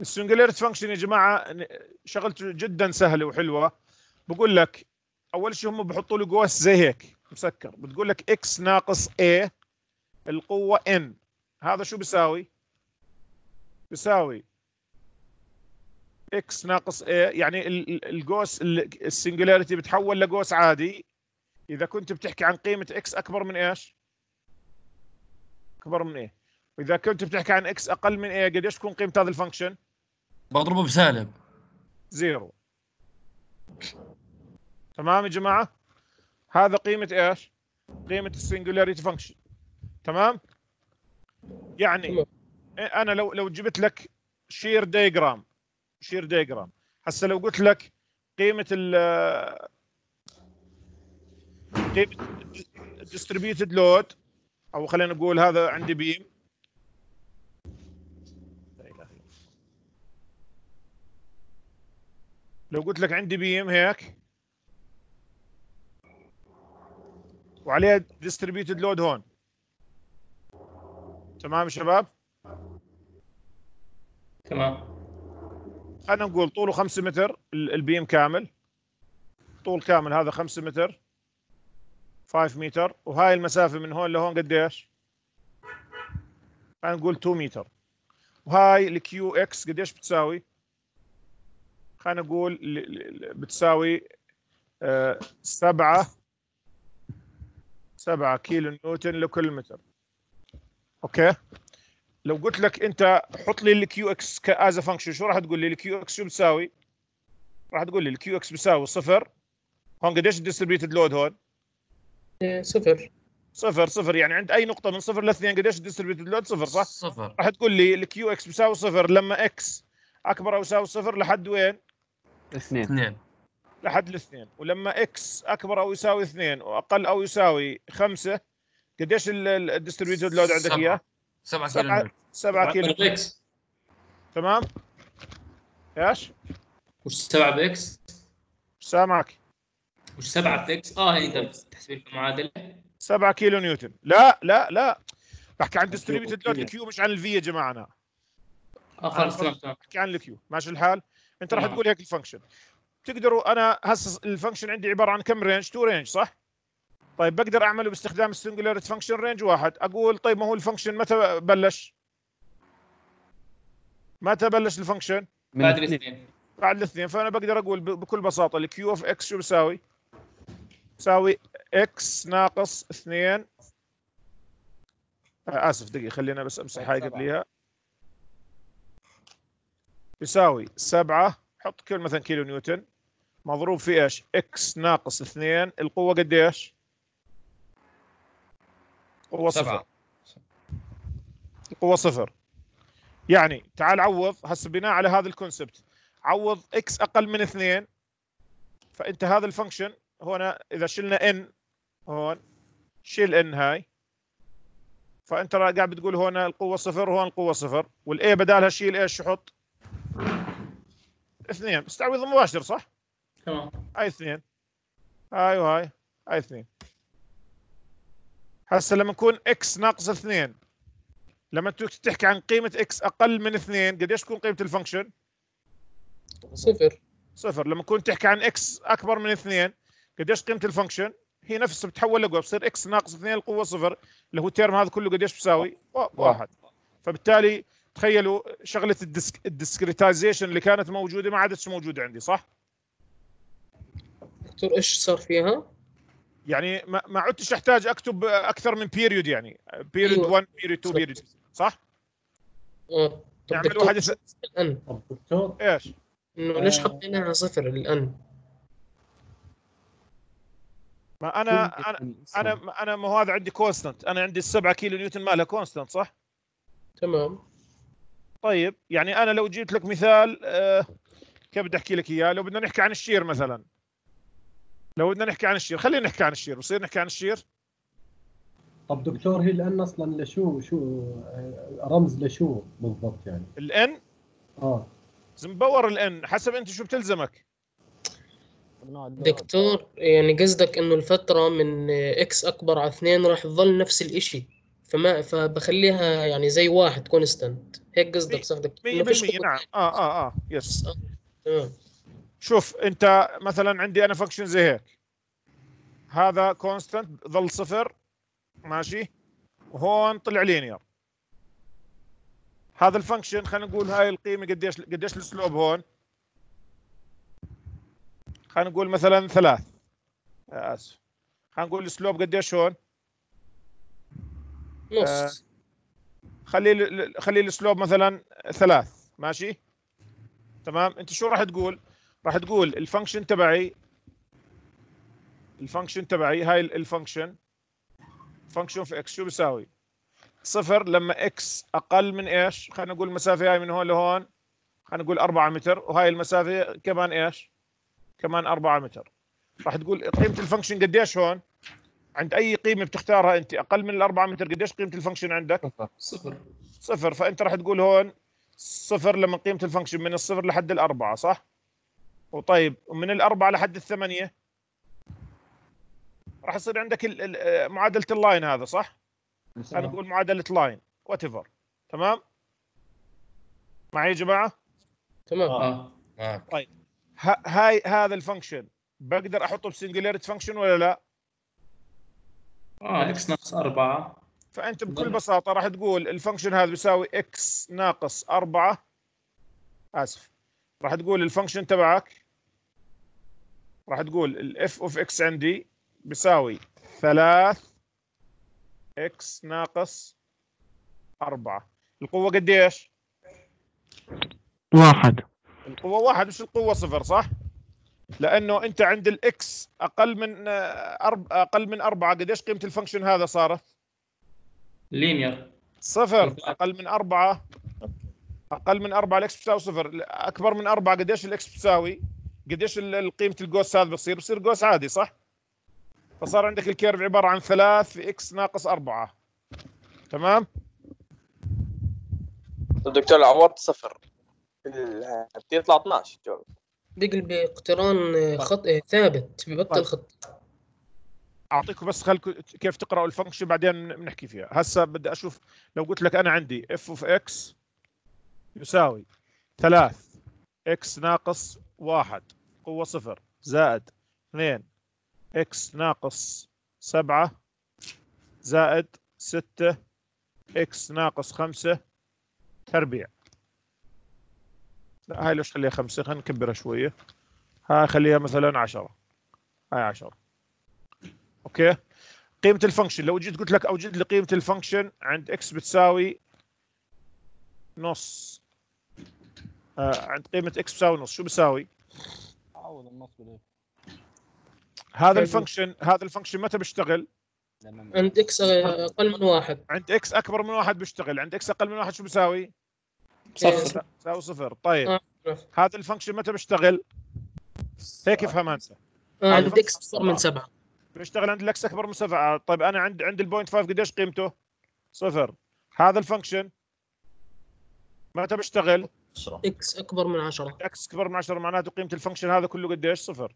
ال singularity function يا جماعة شغلته جدا سهلة وحلوة. بقول لك أول شيء هم بحطوا لي قوس زي هيك. مسكر. بتقول لك x ناقص a القوة n. هذا شو بيساوي؟ بيساوي x ناقص a يعني ال- ال- القوس ال- ال singularity بتحول لقوس عادي. إذا كنت بتحكي عن قيمة x أكبر من إيش؟ أكبر من a واذا كنت بتحكي عن x أقل من a قديش تكون قيمة هذا ال function؟ بضربه بسالب. zero. تمام يا جماعة؟ هذا قيمة إيش قيمة ال singularity function تمام يعني. أنا لو لو جبت لك shear diagram shear diagram هسه لو قلت لك قيمة ال قيمة ال distributed load أو خلينا نقول هذا عندي beam. لو قلت لك عندي beam هيك وعليها distributed load هون. تمام يا شباب؟ تمام. خلينا نقول طوله 5 متر ال- ال beam كامل. طول كامل هذا 5 متر 5 متر وهاي المسافة من هون لهون قديش؟ خلينا نقول 2 متر وهاي ال q x قديش بتساوي؟ خلينا نقول بتساوي آه، سبعة سبعة كيلو نيوتن لكل متر. okay؟ لو قلت لك أنت حط لي ال q x as function شو راح تقول لي؟ ال q x شو بتساوي؟ راح تقول لي ال q x بيساوي صفر. هون قديش ال distributed load هون؟ إيه، صفر. صفر صفر. يعني عند أي نقطة من صفر لاثنين قديش ال distributed load صفر صح؟ صفر. راح تقول لي ال q x بيساوي صفر لما x أكبر أو يساوي صفر لحد وين؟ اثنين. اثنين. لحد الاثنين ولما x أكبر أو يساوي اثنين واقل أو يساوي خمسة قديش ال distributed load عندك. إياه؟ سبعة كيلو سبعة نيوتن سبعة كيلو x تمام إيش؟ وش 7 ب x؟ سامعك وش 7 في x؟ آه هي انت تحسب المعادله 7 كيلو نيوتن لا لا لا بحكي عن distributed load. ال q مش عن ال V يا جماعة أنا آه خلاص تمام تمام بحكي عن ال q ماشي الحال أنت راح. تقول هيك ال function تقدروا أنا هسه ال function عندي عبارة عن كم range two range صح؟ طيب بقدر أعمله باستخدام ال singularity function range واحد. أقول طيب ما هو ال function متى بلش؟ متى بلش ال function من بعد الاثنين. بعد الاثنين. فأنا بقدر أقول بكل بساطة ال q of x شو بيساوي؟ بيساوي x ناقص 2 آه آسف دقيقة خلينا بس أمسح هاي قبليها. بيساوي 7 حط كل مثلا كيلو نيوتن. مضروب في إيش؟ x ناقص 2 القوة قديش؟ قوة صفر. سبعة القوة صفر. يعني تعال عوض هسه بناء على هذا ال concept. عوض x أقل من اثنين فأنت هذا ال function هنا إذا شلنا n هون شيل n هاي. فأنت قاعد بتقول هنا القوة صفر وهون القوة صفر. وال a بدالها شيل إيش؟ شحط اثنين. بس تعويض مباشر صح؟ تمام هاي اثنين هاي وهاي هاي اثنين هسه لما يكون x ناقص اثنين لما انت تحكي عن قيمة x أقل من اثنين قديش تكون قيمة ال function؟ صفر صفر لما كنت تحكي عن x أكبر من اثنين قديش قيمة ال function؟ هي نفسها بتحول لقوة بصير x ناقص اثنين القوة صفر اللي هو ال term هذا كله قديش بيساوي؟ وا- واحد فبالتالي تخيلوا شغلة ال disc- ال discretization اللي كانت موجودة ما عادتش موجودة عندي صح؟ دكتور إيش صار فيها؟ يعني ما ما عدتش أحتاج أكتب أكثر من period يعني period أيوة. 1 period 2 period صح؟ آه طب نعمل دكتور واحد ال n طب دكتور إيش؟ إنه ليش. حطيناها صفر ال n؟ ما أنا أنا أنا أنا ما هو هذا عندي constant أنا عندي السبعة كيلو نيوتن مالها constant صح؟ تمام طيب يعني أنا لو جبت لك مثال آه كيف بدي أحكي لك إياه لو بدنا نحكي عن ال shear مثلا لو بدنا نحكي عن ال shear خلينا نحكي عن ال shear بصير نحكي عن ال shear. طب دكتور هي ال n أصلا لشو شو آه، رمز لشو بالضبط يعني؟ ال n؟ آه. زمبور ال n حسب أنت شو بتلزمك. دكتور يعني قصدك إنه الفترة من x أكبر على اثنين راح تظل نفس الإشي. فما فبخليها يعني زي واحد constant هيك قصدك صح دكتور؟ إنه فيش 100% نعم. آه آه آه. yes تمام. شوف انت مثلا عندي أنا function زي هيك. هذا constant ظل صفر ماشي؟ وهون طلع linear هذا ال function خلينا نقول هاي القيمة قديش قديش ال slope هون؟ خلينا نقول مثلا ثلاث. آه، اسف خلينا نقول ال slope قديش هون؟ نص. خلي خلي ال slope مثلا ثلاث ماشي؟ تمام؟ انت شو راح تقول؟ راح تقول ال function تبعي ال function تبعي هاي ال- ال function function في x شو بيساوي؟ صفر لما x أقل من إيش؟ خلينا نقول المسافة هاي من هون لهون خلينا نقول 4 متر وهاي المسافة كمان إيش؟ كمان 4 متر. راح تقول قيمة ال function قديش هون؟ عند أي قيمة بتختارها أنت؟ أقل من الأربعة متر قديش قيمة ال function عندك؟ صفر. صفر. فأنت راح تقول هون صفر لما قيمة ال function من الصفر لحد الأربعة صح؟ وطيب ومن الأربعة لحد الثمانية؟ راح يصير عندك ال- ال- آه، معادلة ال line هذا صح؟ أنا أقول معادلة line whatever تمام؟ معي يا جماعة؟ تمام. آه. معك ه- هاي هذا ال function بقدر أحطه ب singularity function ولا لا؟ آه x ناقص أربعة. فأنت بكل بالضبط. بساطة راح تقول ال function هذا بيساوي x ناقص 4 آسف. راح تقول ال function تبعك راح تقول ال f of x عندي بيساوي 3 x ناقص 4 القوة قديش؟ واحد. القوة واحد مش القوة صفر صح؟ لأنه أنت عند ال x أقل من آه، أرب... أقل من 4 قديش قيمة ال function هذا صارت؟ linear. صفر. أقل من أربعة. أقل من أربعة ال x بتساوي صفر. أكبر من أربعة قديش ال x بتساوي؟ قديش قيمة القوس هذا بصير؟ بصير قوس عادي صح؟ فصار عندك ال curve عبارة عن ثلاث في x ناقص أربعة. تمام؟ الدكتور عوضت صفر. بتطلع 12 جواب. بيقل باقتران آه، خط آه، ثابت ببطل طيب. خط. أعطيكم بس خلكم كيف تقرأوا ال function بعدين بنحكي فيها. هسه بدي أشوف لو قلت لك أنا عندي f of x يساوي 3 x ناقص 1 قوة صفر زائد 2 إكس ناقص 7 زائد 6 إكس ناقص 5 تربيع. لا هاي ليش خليها 5 خلينا نكبرها شوية. هاي خليها مثلا 10 هاي 10 أوكي؟ قيمة ال function لو جيت قلت لك اوجد لي قيمة ال function عند x بتساوي نص. عند قيمة x بتساوي نص شو بيساوي؟ عوض النص بال f هذا. ال function هذا ال function متى بيشتغل؟ عند x آه، أقل من واحد عند x أكبر من واحد بيشتغل عند x أقل من واحد شو بيساوي؟ صفر بيساوي صفر طيب آه. هذا ال function متى بيشتغل؟ هيك افهم انسى آه، عند هذا x أكبر من سبعة بيشتغل عند ال x أكبر من سبعة طيب أنا عند عند ال point 5 قديش قيمته؟ صفر هذا ال function متى بيشتغل؟ 10 إكس أكبر من عشرة إكس أكبر من 10 معناته قيمة ال function هذا كله قديش؟ صفر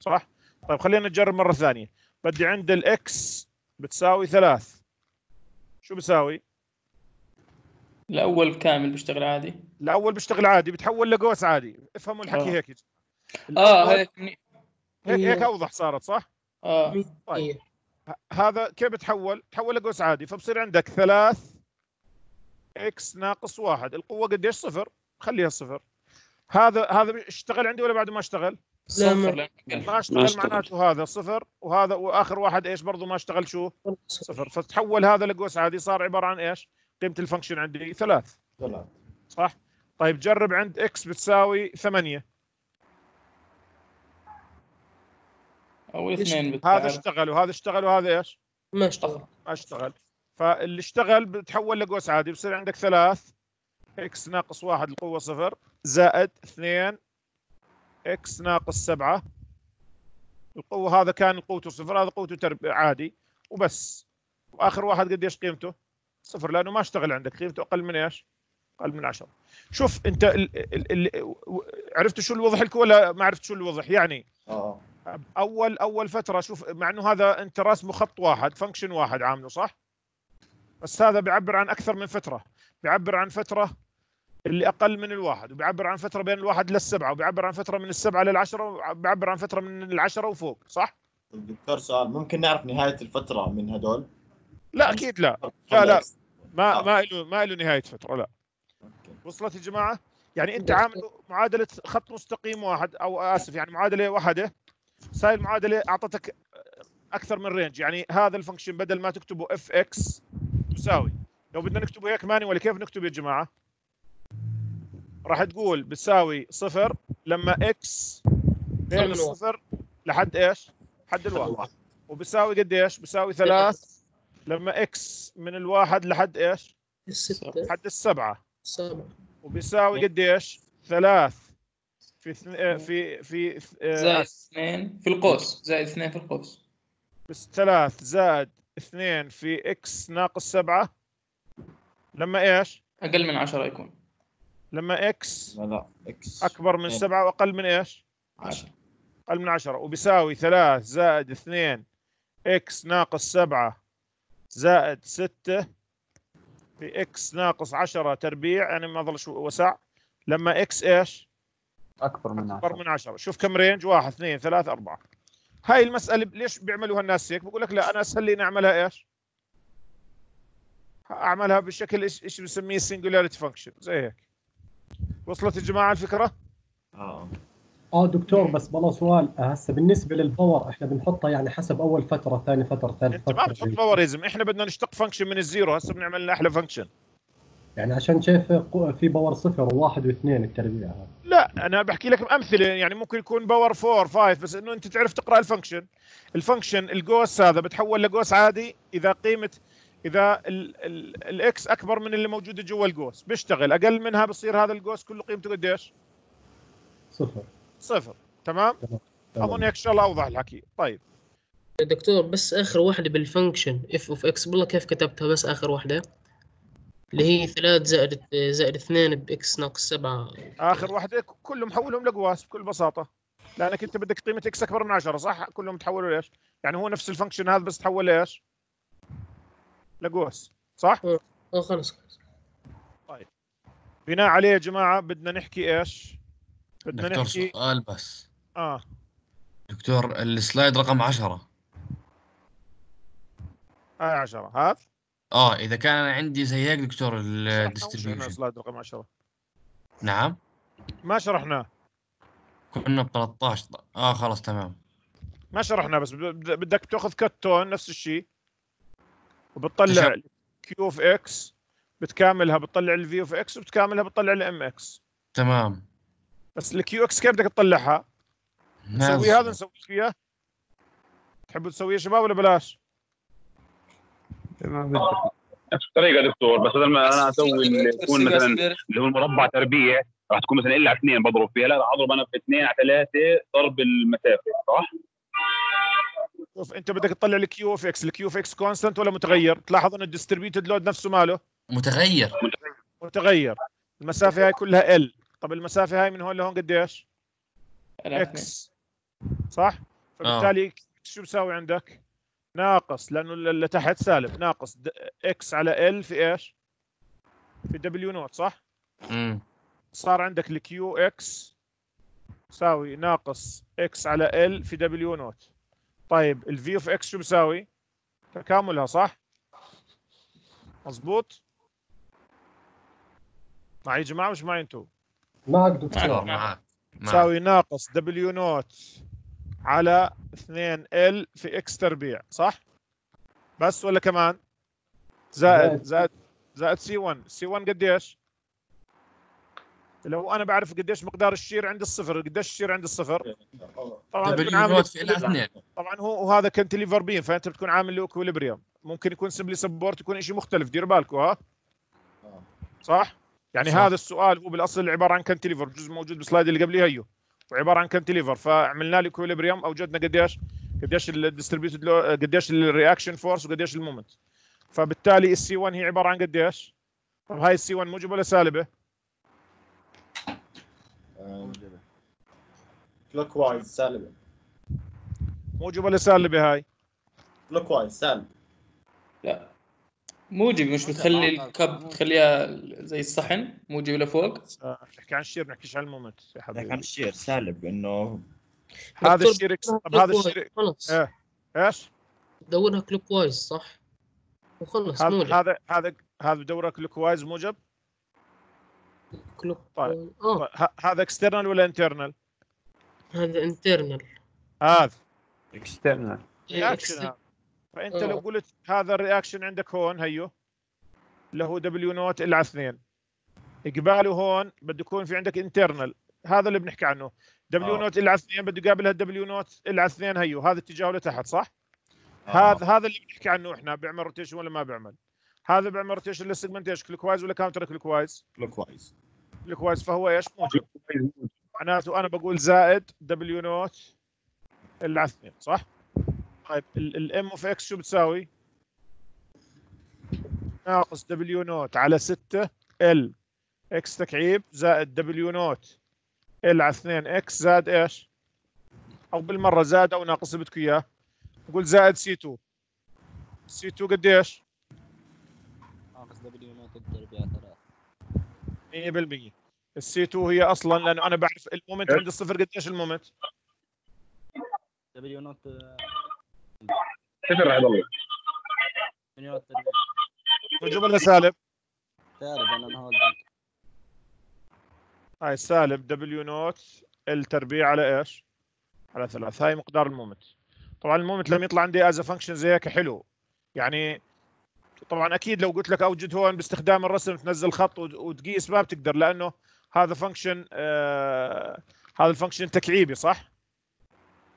صح؟ طيب خلينا نجرب مرة ثانية بدي عند ال x بتساوي ثلاث شو بيساوي؟ الأول كامل بيشتغل عادي الأول بيشتغل عادي بتحول لقوس عادي افهموا الحكي آه. هيك آه هيك. هيك هيك أيوة. أوضح صارت صح؟ آه طيب. ه- هذا كيف بتحول؟ تحول لقوس عادي فبصير عندك ثلاث x ناقص واحد القوة قديش صفر خليها صفر هذا هذا اشتغل عندي ولا بعد ما اشتغل؟ صفر ما- اشتغل. معناته هذا صفر وهذا وآخر واحد إيش برضه ما اشتغل شو؟ صفر فتحول هذا لقوس عادي صار عبارة عن إيش؟ قيمة ال function عندي ثلاث ثلاث صح؟ طيب جرب عند x بتساوي ثمانية إيش؟ اثنين هذا. اشتغل وهذا اشتغل وهذا إيش؟ ما اشتغل ما اشتغل فاللي اشتغل بتحول لقوس عادي بصير عندك ثلاث x ناقص واحد القوة صفر زائد اثنين x ناقص سبعة. القوة هذا كان قوته صفر هذا قوته ترب... عادي وبس. وآخر واحد قديش قيمته؟ صفر لأنه ما اشتغل عندك. قيمته أقل من إيش؟ أقل من عشرة. شوف أنت ال... ال... ال... عرفت شو الوضح لك ولا ما عرفت شو الوضح؟ يعني آه. أول أول فترة شوف مع إنه هذا أنت راسمه خط واحد function واحد عامله صح؟ بس هذا بيعبر عن أكثر من فترة بيعبر عن فترة اللي أقل من الواحد وبيعبر عن فترة بين الواحد للسبعة وبيعبر عن فترة من السبعة للعشرة وبيعبر عن فترة من العشرة وفوق صح؟ طيب دكتور سؤال. ممكن نعرف نهاية الفترة من هدول؟ لا أكيد لا. لا لا. ما آه. ما له ما له نهاية فترة لا. أوكي. وصلت يا جماعة؟ يعني أنت عامل معادلة خط مستقيم واحد أو آسف يعني معادلة واحدة. بس هاي المعادله أعطتك أكثر من range يعني هذا ال function بدل ما تكتبه f x يساوي لو بدنا نكتبه هيك ماني ولا كيف نكتب يا جماعة راح تقول بتساوي صفر لما x من. الصفر لحد إيش؟ حد الواحد وبيساوي قديش؟ بيساوي ثلاث لما x من الواحد لحد إيش؟ ستة لحد السبعة سبعة وبيساوي قديش؟ ثلاث في اثن... آه، في في آه، زائد اثنين في القوس زائد اثنين في القوس بس ثلاث زائد اثنين في x ناقص سبعة. لما إيش؟ أقل من عشرة يكون. لما إكس لا لا إكس أكبر من اثنين. سبعة وأقل من إيش؟ عشرة. أقل من عشرة. وبيساوي ثلاث زائد اثنين x ناقص سبعة زائد ستة في x ناقص عشرة تربيع. يعني ما ظل شو وسع. لما x إيش؟ أكبر من أكبر 10 من عشرة. شوف كم range واحد اثنين ثلاث أربعة. هاي المسألة ليش بيعملوها الناس هيك؟ بقول لك لا أنا أسهل لي نعملها إيش؟ أعملها بشكل إيش إيش بنسميه singularity function زي هيك. وصلت يا جماعة الفكرة؟ آه. آه دكتور بس والله سؤال. آه، هسه بالنسبة لل power إحنا بنحطها يعني حسب أول فترة ثاني فترة ثالث أنت ما بتحط فتره power إيش إحنا بدنا نشتق function من ال zero هسه بنعمل لنا أحلى فانكشن يعني عشان شايف في power صفر وواحد واثنين التربيع هذا. لا أنا بحكي لك أمثلة يعني ممكن يكون power 4 5 بس إنه أنت تعرف تقرأ ال function. ال function القوس هذا بتحول لقوس عادي إذا قيمة إذا ال x أكبر من اللي موجودة جوا القوس. بيشتغل. أقل منها بصير هذا القوس كله قيمته قديش؟ صفر. صفر. تمام؟ تمام. أظن هيك إن شاء الله أوضح الحكي. طيب. دكتور بس آخر واحدة بالفانكشن. اف اوف إكس بالله كيف كتبتها؟ بس آخر واحدة. اللي هي ثلاث زائد زائد اثنين ب x ناقص سبعة. آخر واحدة كلهم حولهم لقواس بكل بساطة. لأنك أنت بدك قيمة x أكبر من 10 صح؟ كلهم تحولوا ليش يعني هو نفس ال function هذا بس تحول لإيش؟ لقواس صح؟ آه خلص خلص بناء عليه يا جماعة بدنا نحكي إيش؟ بدنا دكتور نحكي سؤال بس. آه. دكتور ال slide رقم 10 هاي 10 هذا آه إذا كان أنا عندي زي هيك دكتور ال distribution. slide رقم 10 نعم. ما شرحناه. كنا ب 13 آه خلاص تمام. ما شرحناه بس بد- بدك تأخذ كتون نفس الشيء. وبتطلع q of x بتكاملها بتطلع ال V of x وبتكاملها بتطلع ال M x تمام. بس ال q x كيف بدك تطلعها؟ ما نسوي هذا نسوي اياه تحبوا تسويه شباب ولا بلاش؟ نفس الطريقة دكتور بس بدل ما أنا أسوي اللي يكون مثلا اللي هو المربع تربيع راح تكون مثلا إلا على اثنين بضرب فيها لا راح أضرب أنا في اثنين على ثلاثة ضرب المسافة صح؟ شوف أنت بدك تطلع ال q of x ال q of x constant ولا متغير؟ تلاحظ إن ال distributed load نفسه ماله متغير متغير المسافة هاي كلها L طب المسافة هاي من هون لهون قديش؟ x صح؟ فبالتالي شو بساوي عندك؟ ناقص لأنه اللي تحت سالب ناقص x على L في إيش؟ في w naught صح؟ امم صار عندك ال q x يساوي ناقص x على L في w naught طيب ال V of x شو بيساوي؟ تكاملها صح؟ مظبوط؟ معي يا جماعة مش معي أنتم؟ معك دكتور دكتور معك تساوي ناقص w naught على 2 L في x تربيع صح؟ بس ولا كمان؟ زائد زائد. زائد C 1 C 1 قديش؟ لو أنا بعرف قديش مقدار ال shear عند الصفر قديش ال shear عند الصفر؟ طبعا بتكون عامل طبعا هو وهذا cantilever beam فأنت بتكون عامل له equilibrium ممكن يكون simply support يكون شيء مختلف ديروا بالكم ها؟ صح؟ يعني صح. هذا السؤال هو بالأصل عبارة عن cantilever جزء موجود بال slide اللي قبليه هيو وعباره عن cantilever فعملنا له equilibrium أوجدنا قديش قديش ال distributed قديش ال reaction force وقديش ال moment فبالتالي ال C 1 هي عبارة عن قديش؟ طب هاي ال C 1 موجبة ولا سالبة؟ clockwise سالبة. موجبة ولا سالبة هاي؟ clockwise سالب لا. موجب مش بتخلي ال cup تخليها زي الصحن موجب لفوق آه، نحكي عن ال shear نحكيش عن ال moment يا حبيبي. ال shear سالب إنه هذا ال shear طب هذا الشير خلص. إيه. إيش؟ دورها clockwise صح؟ وخلص هذا موجب هذا هذا هذا بدورك clockwise موجب؟ clock طيب. آه. طيب، ه- هذا external ولا internal هذا internal هذا. external reaction هذا. فأنت. لو قلت هذا ال reaction عندك هون هيو هو دبليو نوت ال على 2 قباله هون بده يكون في عندك internal هذا اللي بنحكي عنه دبليو. نوت ال على 2 بده يقابلها دبليو نوت ال على 2 هيو هذا اتجاهه لتحت صح؟ آه. هذا هذا اللي بنحكي عنه إحنا بيعمل rotation ولا ما بيعمل هذا بيعمل rotation لل segment إيش كلوك وايز ولا كاونتر كلوك وايز؟ كلوك وايز كلوك وايز فهو إيش موجب معناته أنا بقول زائد دبليو نوت ال على 2 صح؟ طيب ال M of x شو بتساوي؟ ناقص w naught على 6 L x تكعيب زائد w naught L على 2 x زائد إيش؟ أو بالمرة زائد أو ناقص اللي بدكم إياه نقول زائد C 2 C 2 قديش؟ ناقص دبليو نوت التربيع ثلاثة 100% ال C 2 هي أصلا لأنه أنا بعرف ال moment عند الصفر قديش ال moment؟ دبليو نوت صفر راح يضل دبليو نوت تربيع موجب ولا سالب؟ سالب أنا هاي سالب دبليو نوت ال تربيع على إيش؟ على ثلاث هاي مقدار ال moment طبعا ال moment لما يطلع عندي as function زي هيك حلو يعني طبعا أكيد لو قلت لك أوجد هون باستخدام الرسم تنزل خط وت- وتقيس ما بتقدر لأنه هذا function آه هذا ال function تكعيبي صح؟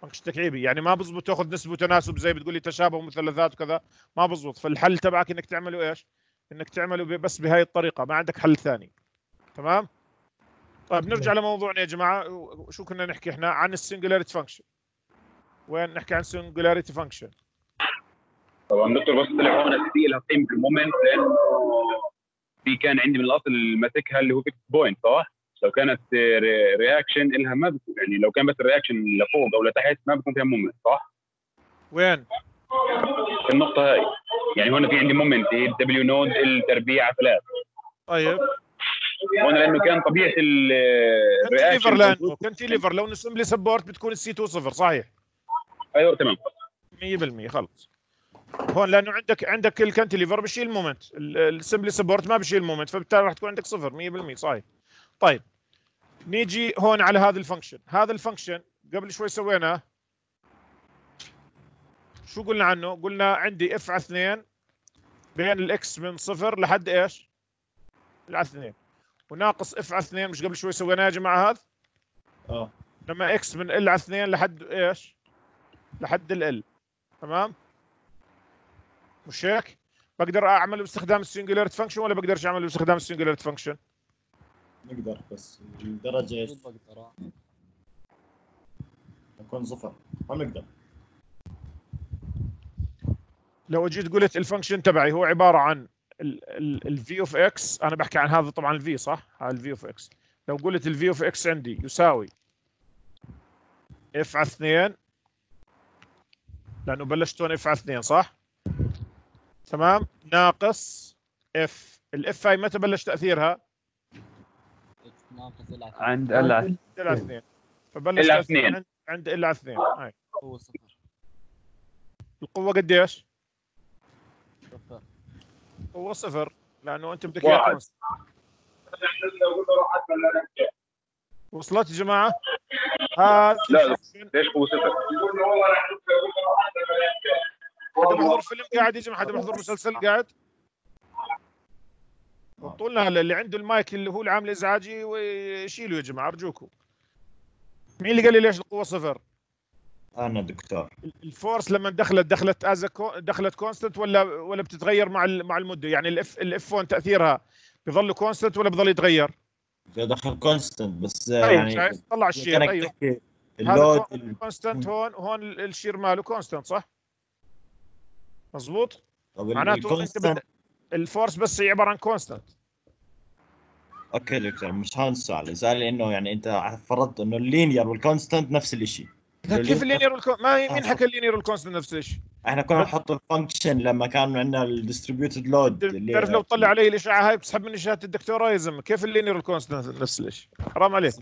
function تكعيبي يعني ما بزبط تاخذ نسبة وتناسب زي بتقول لي تشابه ومثلثات وكذا ما بزبط. فالحل تبعك إنك تعمله إيش؟ إنك تعمله بس بهاي الطريقة. ما عندك حل ثاني. تمام؟ طيب نرجع لموضوعنا يا جماعة. شو كنا نحكي إحنا؟ عن ال singularity function وين نحكي عن singularity function طبعا دكتور بس طلع هون ستي لها قيمه ال moment لأنه في كان عندي من الأصل ماسكها اللي هو fix point صح؟ لو كانت reaction لها ما بت- يعني لو كان بس ال reaction لفوق أو لتحت ما بيكون فيها moment صح؟ وين؟ في النقطة هاي. يعني هون في عندي moment هي w node L تربيع على ثلاث طيب. هون لأنه كان cantilever ال reaction لأنه cantilever لو simply support بتكون ال C 2 صفر صحيح؟ أيوه تمام. 100% خلص. هون لأنه عندك عندك ال cantilever بشيل ال moment ال simply support ما بشيل ال moment فبالتالي راح تكون عندك صفر 100% صحيح. طيب نيجي هون على هذا ال function هذا ال function قبل شوي سويناه. شو قلنا عنه؟ قلنا عندي F على 2 بين ال X من صفر لحد إيش؟ على 2 وناقص F على 2 مش قبل شوي سويناه يا جماعة هذا؟ آه. لما X من L على 2 لحد إيش؟ لحد L تمام؟ مش هيك؟ بقدر أعمل باستخدام ال singularity function ولا بقدرش أعمل باستخدام ال singularity function نقدر بس الدرجة إيش؟ بقدر آه. تكون صفر. ما بنقدر لو جيت قلت ال function تبعي هو عبارة عن ال V of X أنا بحكي عن هذا طبعا ال V صح؟ هذا ال V of X لو قلت ال V of X عندي يساوي F على 2 لأنه بلشت هون F على 2 صح؟ تمام؟ ناقص F ال F هاي متى بلش تأثيرها؟ X ناقص L على عند L على L على 2 فبلش L على تأثير 2. عند- عند L على 2 هاي هو صفر القوة قديش صفر هو صفر لأنه أنت بدك واحد. اياه const. وصلت يا جماعة هذا لا، لا. ال function. ليش هو صفر؟ حدا بحضر فيلم قاعد يا جماعة حدا بحضر مسلسل قاعد حطوا لنا هلا اللي عنده المايك اللي هو العامل الازعاجي ويشيله يا جماعة أرجوكم مين اللي قال لي ليش القوه صفر؟ أنا دكتور ال force لما دخلت دخلت as دخلت constant ولا ولا بتتغير مع مع المدة يعني ال F ال F 1 تأثيرها بيظل constant ولا بيظل يتغير؟ دخل constant بس طيب يعني طلع ال shear أيوه هذا ال load con- constant هون وهون ال- الشير ماله constant صح؟ مزبوط؟ طب معناته أنت. ال force بس هي عبارة عن كونستنت okay دكتور مش هذا السؤال. السؤال إنه يعني أنت فرضت إنه ال linear وال constant نفس الشيء كيف اللينير والكون ما مين آه. حكى ال linear وال constant نفس الشيء؟ إحنا كنا نحط ال function لما كان عندنا ال distributed load اللي تعرف لو تطلع علي الاشعه هاي بتسحب مني شهاده الدكتوراه يا زلمة. كيف ال linear وال constant نفس الشيء؟ حرام عليك.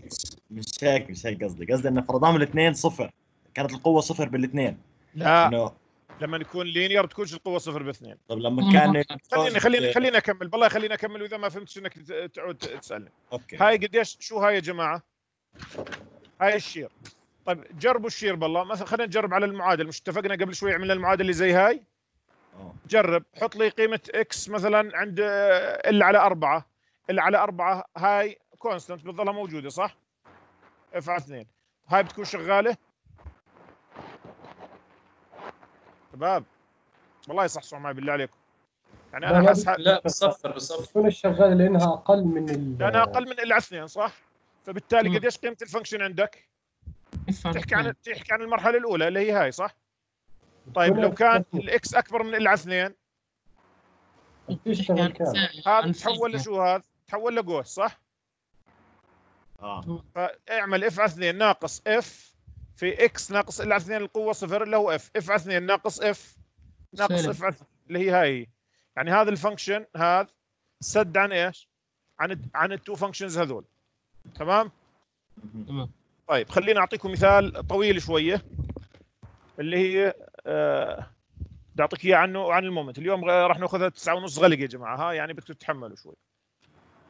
مش هيك مش هيك قصدي. قصدي إنه فرضناهم الاثنين صفر. كانت القوة صفر بالإثنين. لا. إنه لما يكون linear بتكونش القوه صفر باثنين. طب لما كان خليني خليني خليني أكمل. بالله خليني أكمل وإذا ما فهمتش إنك تعود تسألني. okay. هاي قديش شو هاي يا جماعة؟ هاي ال shear. طيب جربوا ال shear بالله. مثلا خلينا نجرب على المعادله مش اتفقنا قبل شوي عملنا المعادله اللي زي هاي؟ آه. جرب. حط لي قيمة X مثلا عند L على أربعة. L على أربعة هاي constant بتظلها موجودة صح؟ F على اثنين. هاي بتكون شغالة؟ شباب والله يصحصحوا معي بالله عليكم. يعني أنا لا، حاسس لا بصفر بصفر. تكون الشغاله لأنها أقل من L لأنها أقل من L على اثنين صح؟ فبالتالي. قديش قيمة ال function عندك؟ تحكي عن. تحكي عن المرحلة الأولى اللي هي هاي صح؟ طيب لو كان ال X أكبر من L على اثنين هذا تحول. لشو هذا؟ تحول لقوس صح؟ آه. فاعمل F على 2 ناقص F في X ناقص L على 2 القوة صفر اللي هو F F على 2 ناقص F ناقص. F على 2 اللي هي هاي. يعني هذا ال function هذا سدّ عن إيش؟ عن عن ال two functions هذول. تمام؟ تمام. طيب خليني أعطيكم مثال طويل شوية. اللي هي آه بدي أعطيك إياه عنه عن ال moment. اليوم راح نأخذها تسعة ونص غلق يا جماعة. ها يعني بدكم تتحملوا شوي.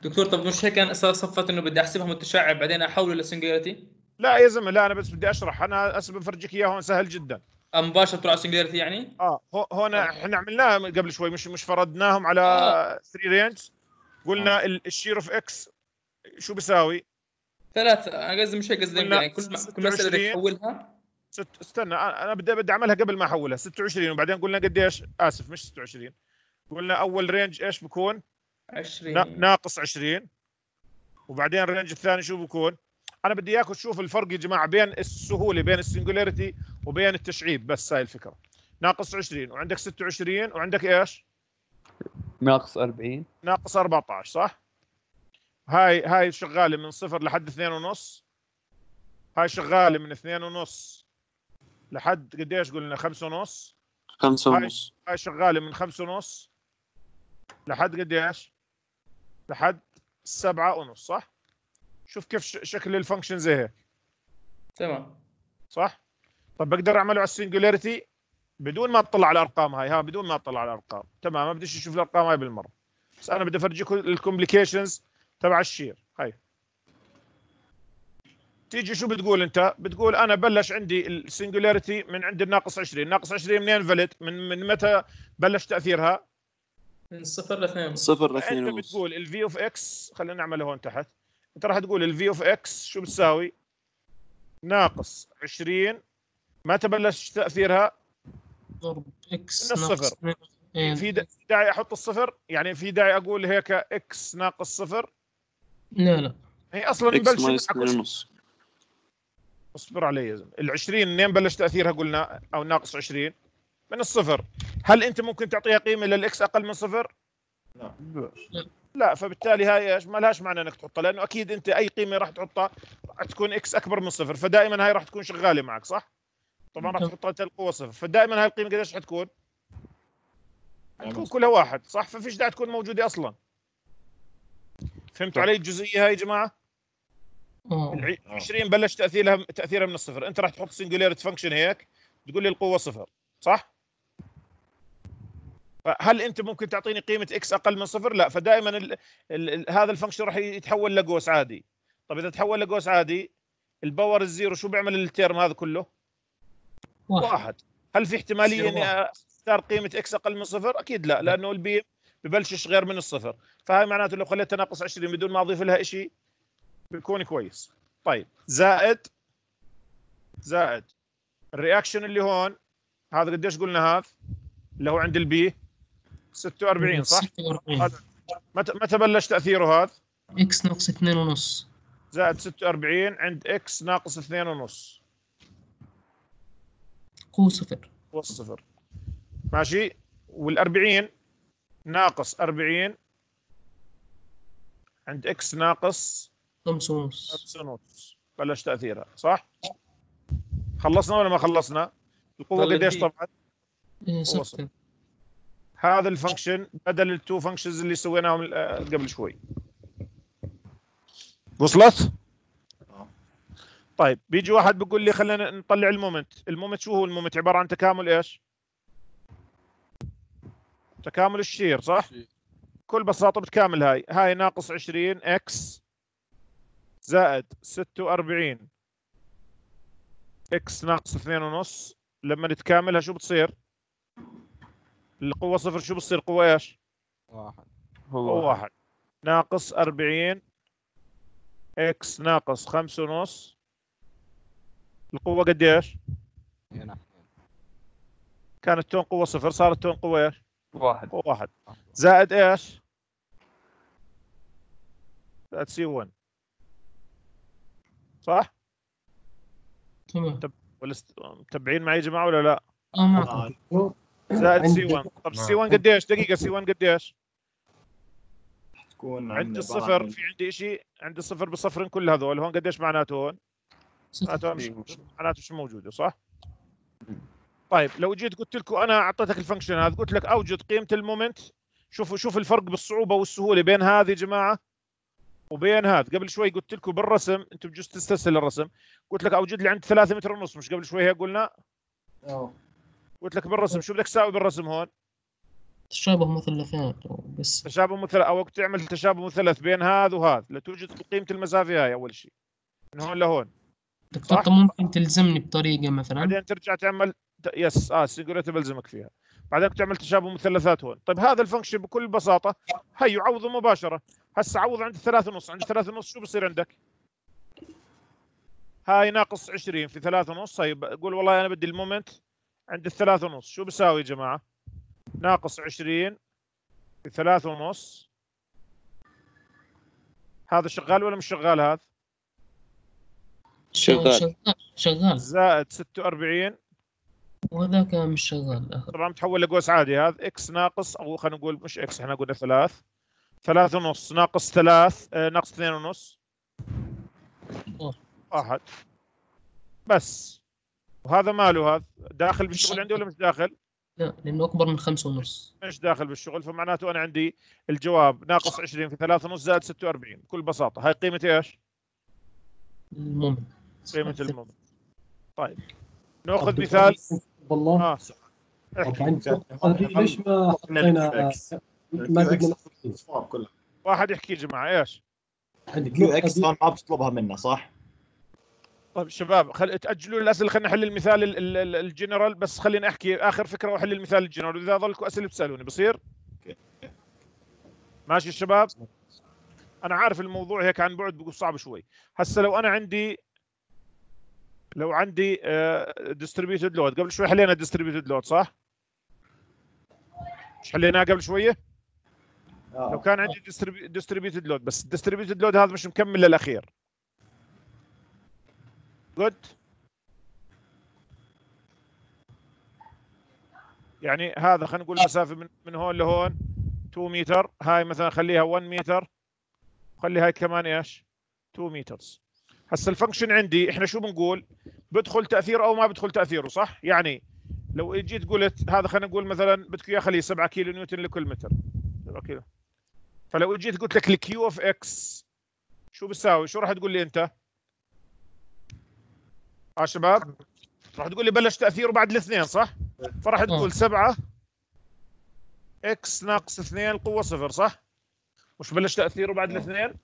دكتور طب مش هيك أنا صفت إنه بدي أحسبها متشعب بعدين أحوله ل singularity لا يا زلمة لا أنا بس بدي أشرح. أنا هسه بفرجيك اياه هون سهل جدا. مباشره تروح على singularity يعني؟ آه هو- هون إحنا عملناها قبل شوي مش مش فرضناهم على آه. 3 range قلنا ال- ال shear of X شو بيساوي؟ ثلاثة أنا قصدي مش هيك قصدي يعني كل ما كل مسألة بدك 26. تحولها ست استنى أنا بدي بدي أعملها قبل ما أحولها 26 وبعدين قلنا قديش؟ آسف مش 26 قلنا أول range إيش بكون؟ نا- 20 ناقص 20 وبعدين ال range الثاني شو بكون؟ أنا بدي إياكم تشوفوا الفرق يا جماعة بين السهولة بين ال singularity وبين التشعيب بس هاي الفكرة ناقص 20 وعندك 26 وعندك إيش؟ ناقص 40 ناقص 14 صح؟ هاي هاي شغالة من صفر لحد اثنين ونص هاي شغالة من اثنين ونص لحد قديش قلنا خمسة ونص خمسة هاي ونص هاي شغالة من خمسة ونص لحد قديش؟ لحد سبعة ونص صح؟ شوف كيف شكل ال function زي هيك تمام. صح؟ طب بقدر أعمله على ال singularity بدون ما اطلع على الأرقام هاي ها بدون ما اطلع على الأرقام. تمام ما بديش أشوف الأرقام هاي بالمرة. بس أنا بدي افرجيكم ال complications تبع ال shear. هاي. تيجي شو بتقول أنت؟ بتقول أنا بلش عندي ال singularity من عند الناقص 20 ناقص 20 منين فلت من من متى بلش تأثيرها؟ من صفر لاثنين ونص. صفر لاثنين انت ونص. بتقول ال V of x خلينا نعمله هون تحت. أنت راح تقول ال V of x شو بتساوي؟ ناقص 20 متى بلش تأثيرها؟ ضرب x من ناقص الصفر. إيه، في داعي أحط الصفر؟ يعني في داعي أقول هيك x ناقص صفر؟ لا لا. هي أصلا اثنين ونص اصبر علي يا زلمة. ال 20 منين بلش تأثيرها قلنا؟ أو ناقص 20 من الصفر. هل أنت ممكن تعطيها قيمة لل x أقل من صفر؟ لا لا. فبالتالي هاي إيش؟ ما لهاش معنى إنك تحطها لأنه أكيد أنت أي قيمة راح تحطها راح تكون x أكبر من صفر فدائما هاي راح تكون شغالة معك صح؟ طبعا راح. تحطها القوه صفر فدائما هاي القيمة قديش حتكون حتكون كلها واحد صح؟ ففيش داعي تكون موجودة أصلا. فهمتوا علي الجزئية هاي يا جماعة؟ آه. الع- 20 بلش تاثيرها تأثيرها من الصفر. أنت راح تحط singularity function هيك تقول لي القوة صفر صح؟ فهل أنت ممكن تعطيني قيمة x أقل من صفر؟ لا فدائما ال ال ال هذا ال function راح يتحول لقوس عادي. طب إذا تحول لقوس عادي ال power ال zero شو بيعمل ال term هذا كله؟ واحد. واحد. هل في احتمالية إني. أختار قيمة x أقل من صفر؟ أكيد لا لأنه ال beam ببلشش غير من الصفر. فهاي معناته لو خليتها ناقص 20 بدون ما أضيف لها شيء بيكون كويس. طيب زائد زائد. ال reaction اللي هون هذا قديش قلنا هذا؟ اللي هو عند ال B 46 صح؟ 46 هذا. متى متى بلش تأثيره هذا؟ x ناقص اثنين ونص. زائد 46 عند x ناقص 2 ونص. قوة صفر. والصفر ماشي؟ وال40 ناقص 40 عند x ناقص خمسة ونص. 5 ونص. بلش تأثيرها صح؟ خلصنا ولا ما خلصنا؟ القوة ضل قديش ال B. طبعا؟ إيه، وصل. صفر. هذا ال function بدل ال two functions اللي سويناهم آه، قبل شوي. وصلت؟ طيب بيجي واحد بيقول لي خلينا نطلع ال moment. ال moment شو هو؟ ال moment عبارة عن تكامل إيش؟ تكامل ال shear صح؟ بكل بساطة بتكامل هاي. هاي ناقص 20 x زائد 46 x ناقص 2 ونص. لما نتكاملها شو بتصير؟ القوة صفر شو بتصير قوة إيش؟ واحد قوة واحد ناقص 40 x ناقص خمسة ونص القوة قديش؟ هنا كانت to the قوة صفر صارت to the قوة إيش؟ واحد قوة واحد زائد إيش؟ زائد C 1 صح؟ تمام متبعين معي يا جماعة ولا لا؟ آه معكم زائد سي عندي- 1 طب سي 1 قديش؟ دقيقة C 1 قديش؟ تكون عندي الصفر في عندي شيء عندي صفر بصفر كل هذول. هون قديش معناته هون؟ معناته مش معناته مش موجودة صح؟ طيب لو جيت قلت لكم أنا أعطيتك ال function هذا قلت لك أوجد قيمة ال moment. شوفوا شوف الفرق بالصعوبة والسهولة بين هذه يا جماعة وبين هذا. قبل شوي قلت لكم بالرسم أنتم بجوز تستسهل الرسم. قلت لك أوجد لي عند 3 متر ونص مش قبل شوي هيك قلنا؟ آه قلت لك بالرسم شو بدك تساوي بالرسم هون. تشابه مثلثات بس. تشابه مثلث أو تعمل تشابه مثلث بين هذا وهذا. لتوجد قيمه المسافة هاي أول شيء. من هون لهون. دكتور طب ممكن تلزمني بطريقة مثلا؟ بعدين ترجع تعمل يس آه singularity بلزمك فيها. بعدين تعمل تشابه مثلثات هون. طيب هذا ال function بكل بساطة. هي يعوضه مباشرة. هسه عوض عند ثلاثة ونص. عند ثلاثة ونص شو بصير عندك؟ هاي ناقص 20 في ثلاثة ونص. هي بقول والله أنا بدي المومنت. عند الثلاثة ونص. شو بيساوي يا جماعة؟ ناقص 20 في ثلاثة ونص. هذا شغال ولا مش شغال هذا؟ شغال. شغال. شغال. زائد 46 وهذاك مش شغال. آخر طبعا متحول لقوس عادي هذا. x ناقص أو خلينا نقول مش x إحنا قلنا ثلاث. ثلاث ونص. ناقص ثلاث آه، ناقص اثنين ونص. آه. واحد. بس. وهذا ماله؟ هذا داخل بالشغل عندي ولا مش داخل؟ لا لأنه أكبر من خمسة ونص. مش داخل بالشغل فمعناته أنا عندي الجواب. ناقص 20 في 3 ونص زائد 46 بكل بساطة. هاي قيمة إيش؟ المهم. قيمة ال moment طيب. نأخذ مثال. والله آه هذه ليش ما حطينا ما واحد يحكي يا جماعة إيش؟ عندك Q x ما بتطلبها منا صح؟ طيب شباب خل تأجلوا الأسئلة خلينا نحل المثال ال- ال- ال- الجنرال بس خليني أحكي آخر فكرة وأحل المثال الجنرال واذا ظلكم أسئلة بتسألوني بصير؟ ماشي الشباب؟ أنا عارف الموضوع هيك عن بعد بيكون صعب شوي هسه لو أنا عندي لو عندي distributed load قبل شوي حلينا distributed load صح؟ مش حليناه قبل شوية؟ لو آه. كان عندي distributed load بس ال distributed load هذا مش مكمل للأخير جود يعني هذا خلينا نقول مسافة من من هون لهون. 2 متر هاي مثلا خليها 1 متر خلي هاي كمان إيش؟ 2 meters هسا ال function عندي إحنا شو بنقول؟ بدخل تاثير أو ما بدخل تأثيره صح؟ يعني لو جيت قلت هذا خلينا نقول مثلا بدك إياه خليه 7 كيلو نيوتن لكل متر. 7 كيلو. فلو جيت قلت لك ال Q of x شو بيساوي شو راح تقول لي أنت؟ آه شباب. راح تقول لي بلش تاثيره بعد الاثنين صح؟ فراح تقول 7 x ناقص 2 القوه صفر صح؟ مش بلش تأثيره بعد الاثنين؟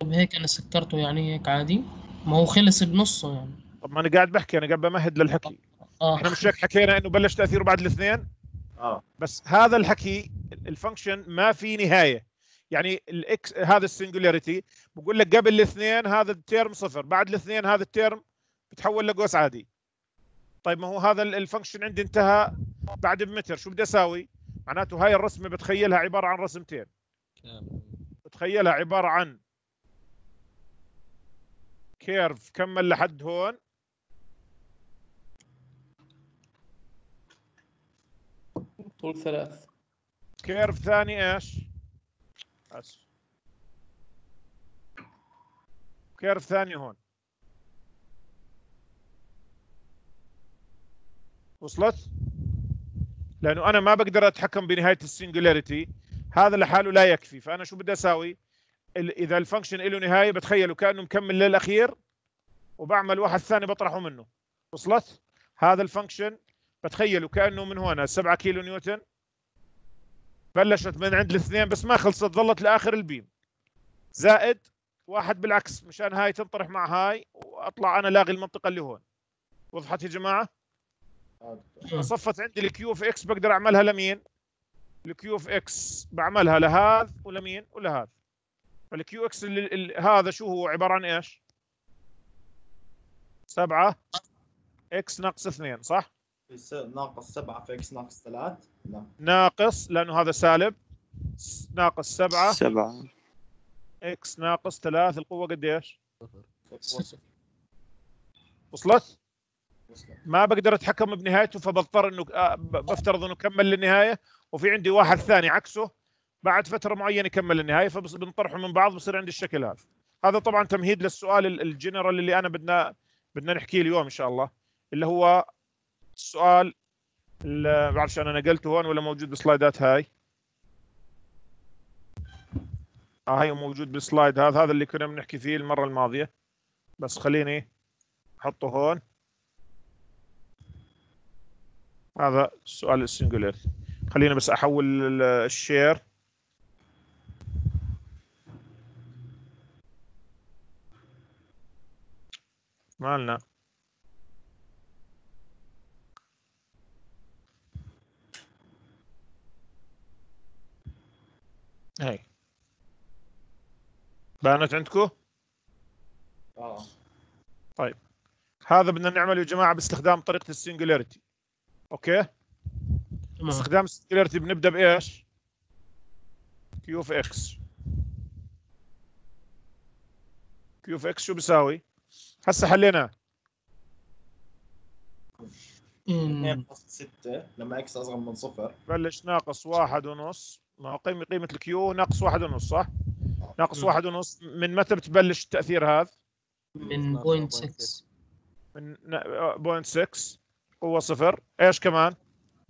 طب هيك أنا سكرته يعني هيك عادي. ما هو خلص بنصه يعني. طب ما أنا قاعد بحكي أنا قاعد بمهد للحكي. آه. إحنا مش هيك حكينا إنه بلش تأثيره بعد الاثنين؟ آه. بس هذا الحكي ال function ما في نهاية. يعني ال x هذا ال singularity بقول لك قبل الاثنين هذا ال term صفر بعد الاثنين هذا ال term بتحول لقوس عادي. طيب ما هو هذا ال- ال function عندي انتهى بعد بمتر شو بدي أساوي؟ معناته هاي الرسمة بتخيلها عبارة عن رسمتين. بتخيلها عبارة عن curve كمل لحد هون؟ طول ثلاث. curve ثاني إيش؟ اسف curve ثاني هون وصلت؟ لأنه أنا ما بقدر أتحكم بنهاية ال singularity هذا لحاله لا يكفي فأنا شو بدي أساوي؟ إذا ال function له نهاية بتخيله كأنه مكمل للأخير وبعمل واحد ثاني بطرحه منه وصلت؟ هذا ال function بتخيله كأنه من هون 7 كيلو نيوتن بلشت من عند الاثنين بس ما خلصت ظلت لآخر ال beam. زائد واحد بالعكس مشان هاي تنطرح مع هاي وأطلع أنا لاغي المنطقة اللي هون. وضحت يا جماعة؟ صفت عندي ال Q of x بقدر أعملها لمين؟ ال Q of x بعملها لهذا ولمين؟ ولهذا. فال Q x هذا شو هو؟ عبارة عن إيش؟ سبعة. x ناقص اثنين صح؟ يس- ناقص 7 في x ناقص 3 لا. ناقص لأنه هذا سالب. ناقص سبعة. سبعة. إكس ناقص ثلاث القوة قديش؟ وصلت؟ ما بقدر أتحكم بنهايته فبضطر إنه آه، بفترض إنه كمل للنهاية. وفي عندي واحد ثاني عكسه. بعد فترة معينة يكمل للنهاية فبنطرحه من بعض بصير عندي الشكل هذا. هذا طبعا تمهيد للسؤال ال- الجنرال اللي أنا بدنا بدنا نحكيه اليوم إن شاء الله اللي هو السؤال اللي بعرفش أنا نقلته هون ولا موجود بال slides ات هاي؟ آه هي موجود بال slide هذا هذا اللي كنا بنحكي فيه المرة الماضية. بس خليني أحطه هون. هذا السؤال ال singular خلينا بس أحول ال- ال share مالنا. هي بانت عندكم؟ آه. طيب. هذا بدنا نعمله يا جماعة باستخدام طريقة ال singularity. okay؟ تمام. باستخدام ال singularity بنبدأ بإيش؟ Q of x Q of x شو بيساوي؟ هسه حليناه إن 2.6 لما x أصغر من صفر. بلش ناقص واحد ونص. ما هو قيمة قيمة ال Q ناقص واحد ونص صح؟ ناقص مم. واحد ونص من متى بتبلش التأثير هذا؟ من point 6 من point 6 قوة صفر إيش كمان؟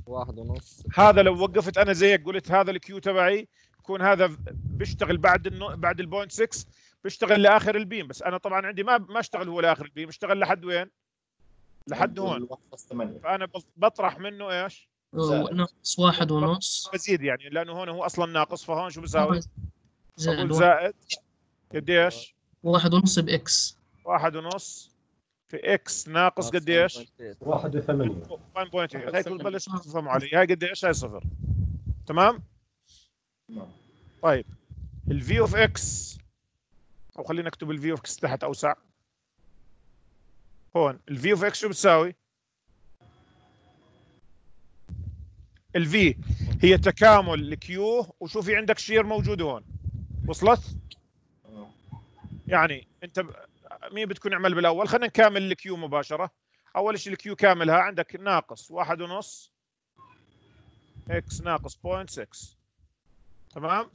واحد ونص هذا لو وقفت أنا زيك قلت هذا ال Q تبعي يكون هذا بيشتغل بعد النو... بعد ال point 6 بيشتغل لآخر ال beam بس أنا طبعا عندي ما ما اشتغل هو لآخر ال beam اشتغل لحد وين؟ لحد هون 1.8 فأنا بط- بطرح منه إيش؟ ناقص واحد ونص بزيد يعني لأنه هون هو أصلا ناقص فهون شو بساوي؟ زائد زائد قديش؟ واحد ونص ب x واحد ونص في x ناقص قديش؟ واحد وثمانية 1.8 هيك بلش تفهموا علي. هاي قديش؟ هاي صفر. تمام؟ طيب. ال V of x أو خلينا نكتب ال V of x تحت أوسع. هون ال V of x شو بتساوي؟ ال V هي تكامل ال Q وشو في عندك shear موجود هون. وصلت؟ يعني انت. مين بدكم نعمل بالأول؟ خلينا نكامل ال Q مباشرة. أول شيء ال Q كاملها. عندك ناقص واحد ونص. x ناقص 0.6 تمام؟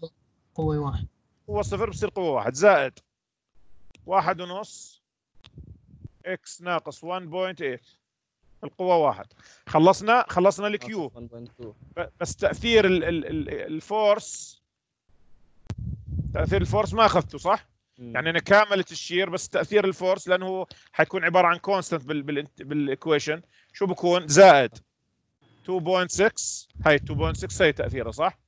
قوة واحد. قوة صفر بصير قوة واحد. زائد واحد ونص. x ناقص 1.8 القوة واحد. خلصنا خلصنا ال Q بس تأثير ال ال ال ال force تأثير ال force ما أخذته صح؟ يعني أنا كاملت ال shear بس تأثير ال force لأنه هو حيكون عبارة عن constant بال بال بال equation شو بكون؟ زائد 2.6 هاي 2.6 هي تأثيرها صح؟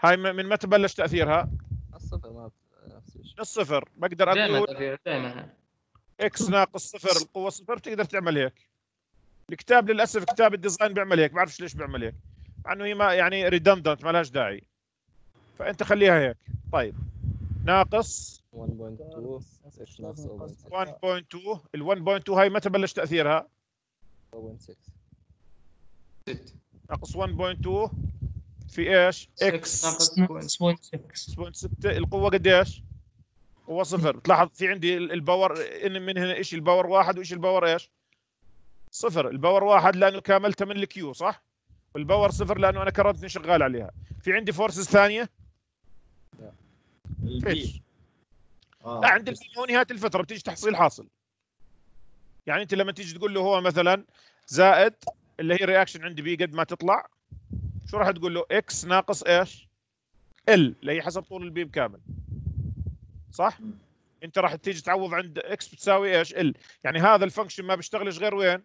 هاي من متى بلش تأثيرها؟ الصفر ما نفس الشيء. من الصفر بقدر دائما أقول تغيير دائما. x ناقص صفر القوة صفر بتقدر تعمل هيك. الكتاب للأسف كتاب ال design بيعمل هيك بعرفش ليش بيعمل هيك. مع إنه هي ما يعني redundant ما لهاش داعي. فأنت خليها هيك. طيب. ناقص 1.2 إكس ناقص 0.6 1.2 ال 1.2 هاي متى بلش تأثيرها؟ 0.6 ناقص 1.2 في إيش؟ x ناقص point 6 6 القوة قديش؟ قوة صفر. بتلاحظ في عندي ال- ال power إن من هنا إيش؟ ال power واحد وإيش ال power إيش؟ صفر. ال power واحد لأنه كاملتها من ال q صح؟ وال power صفر لأنه أنا concentrated شغال عليها. في عندي forces ثانية؟ فيش. آه. لا عند ال B نهاية الفترة بتيجي تحصيل حاصل. يعني أنت لما تيجي تقول له هو مثلا زائد اللي هي reaction عندي B قد ما تطلع شو راح تقول له؟ x ناقص إيش؟ L اللي هي حسب طول ال beam كامل. صح؟ أنت راح تيجي تعوض عند x بتساوي إيش؟ L يعني هذا ال function ما بيشتغلش غير وين؟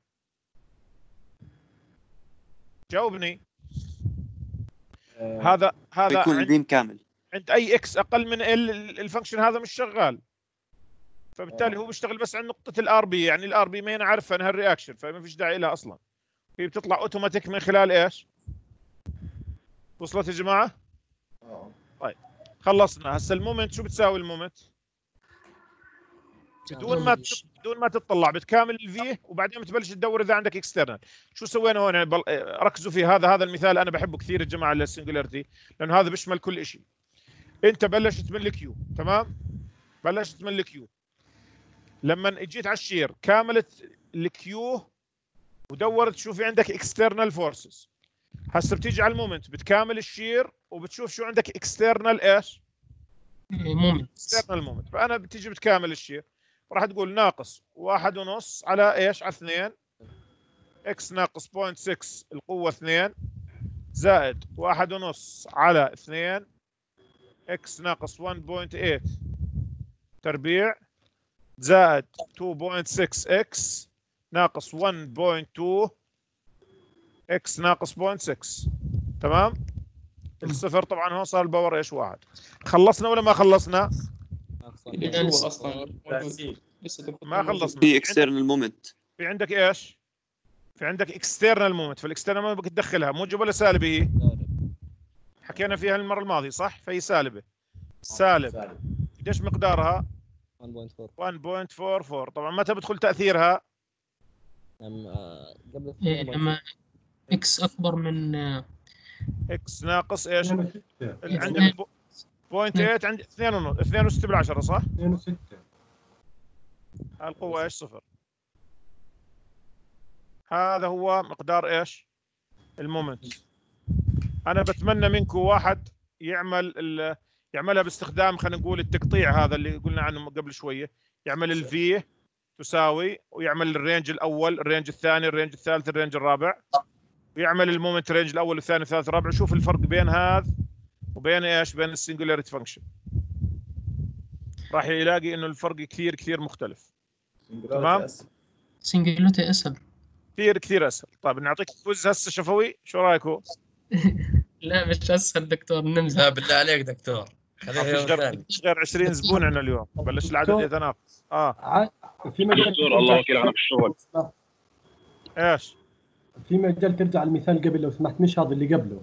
جاوبني. هذا هذا بيكون عند- ال beam كامل. عند أي x أقل من L ال function هذا مش شغال. فبالتالي هو بيشتغل بس عند نقطة ال RB يعني ال RB ما هنا عارفه انها ال reaction فما فيش داعي لها أصلا. هي بتطلع اوتوماتيك من خلال إيش؟ وصلت يا جماعة؟ طيب خلصنا. هسه ال moment شو بتساوي ال moment؟ بدون ما بدون ما تطلع بتكامل ال V وبعدين بتبلش تدور إذا عندك external شو سوينا هون؟ بل... ركزوا في هذا هذا المثال أنا بحبه كثير يا جماعة لل singularity لأنه هذا بيشمل كل شيء أنت بلشت من ال q تمام؟ بلشت من ال q. لما إجيت على ال shear كاملت ال q ودورت شو في عندك external forces هسه بتيجي على ال moment بتكامل ال shear وبتشوف شو عندك external إيش؟ moment external moment فأنا بتيجي بتكامل ال shear. راح تقول ناقص واحد ونص على إيش؟ على اثنين. x ناقص 0.6 القوة اثنين. زائد واحد ونص على اثنين. x ناقص 1.8 تربيع. زائد 2.6 إكس ناقص 1.2 إكس ناقص 0.6 تمام؟ الصفر طبعا هون صار ال power إيش؟ واحد. خلصنا ولا ما خلصنا؟ اللي أصلا. لسه دكتور ما. خلصنا. في external moment في عندك إيش؟ في عندك external moment فال external moment بدك تدخلها. موجب ولا سالبه هي حكينا فيها المرة الماضية صح؟ فهي سالبه سالب. قديش مقدارها؟ 1.4 1.44 طبعا متى بدخل تأثيرها؟ أم، آه، قبل إيه، لما x أكبر من آه، x ناقص إيش. عندك point 8 عندي 2 ونص. 2 و6 بالعشرة صح؟ اثنين وستة. القوة إيش؟ صفر. هذا هو مقدار إيش؟ ال moment. أنا بتمنى منكم واحد يعمل ال- يعملها باستخدام خلينا نقول التقطيع هذا اللي قلنا عنه قبل شوية. يعمل ال V تساوي ويعمل الرينج الأول الرينج الثاني الرينج الثالث الرينج الرابع. ويعمل ال moment range الأول والثاني والثالث والرابع. شوف الفرق بين هذا وبين إيش؟ بين ال singularity function راح يلاقي إنه الفرق كثير كثير مختلف. تمام؟ singularity اسهل كثير كثير أسهل. طيب نعطيك quiz هسه شفوي. شو رايكم لا مش أسهل دكتور. نمزح. لا بالله عليك دكتور. يوم غير غير 20 زبون عندنا اليوم. بلش العدد يتنافس آه. في مجال دكتور الله وكيل أنا في الشغل إيش؟ في مجال ترجع المثال قبل لو سمحت مش هذا اللي قبله.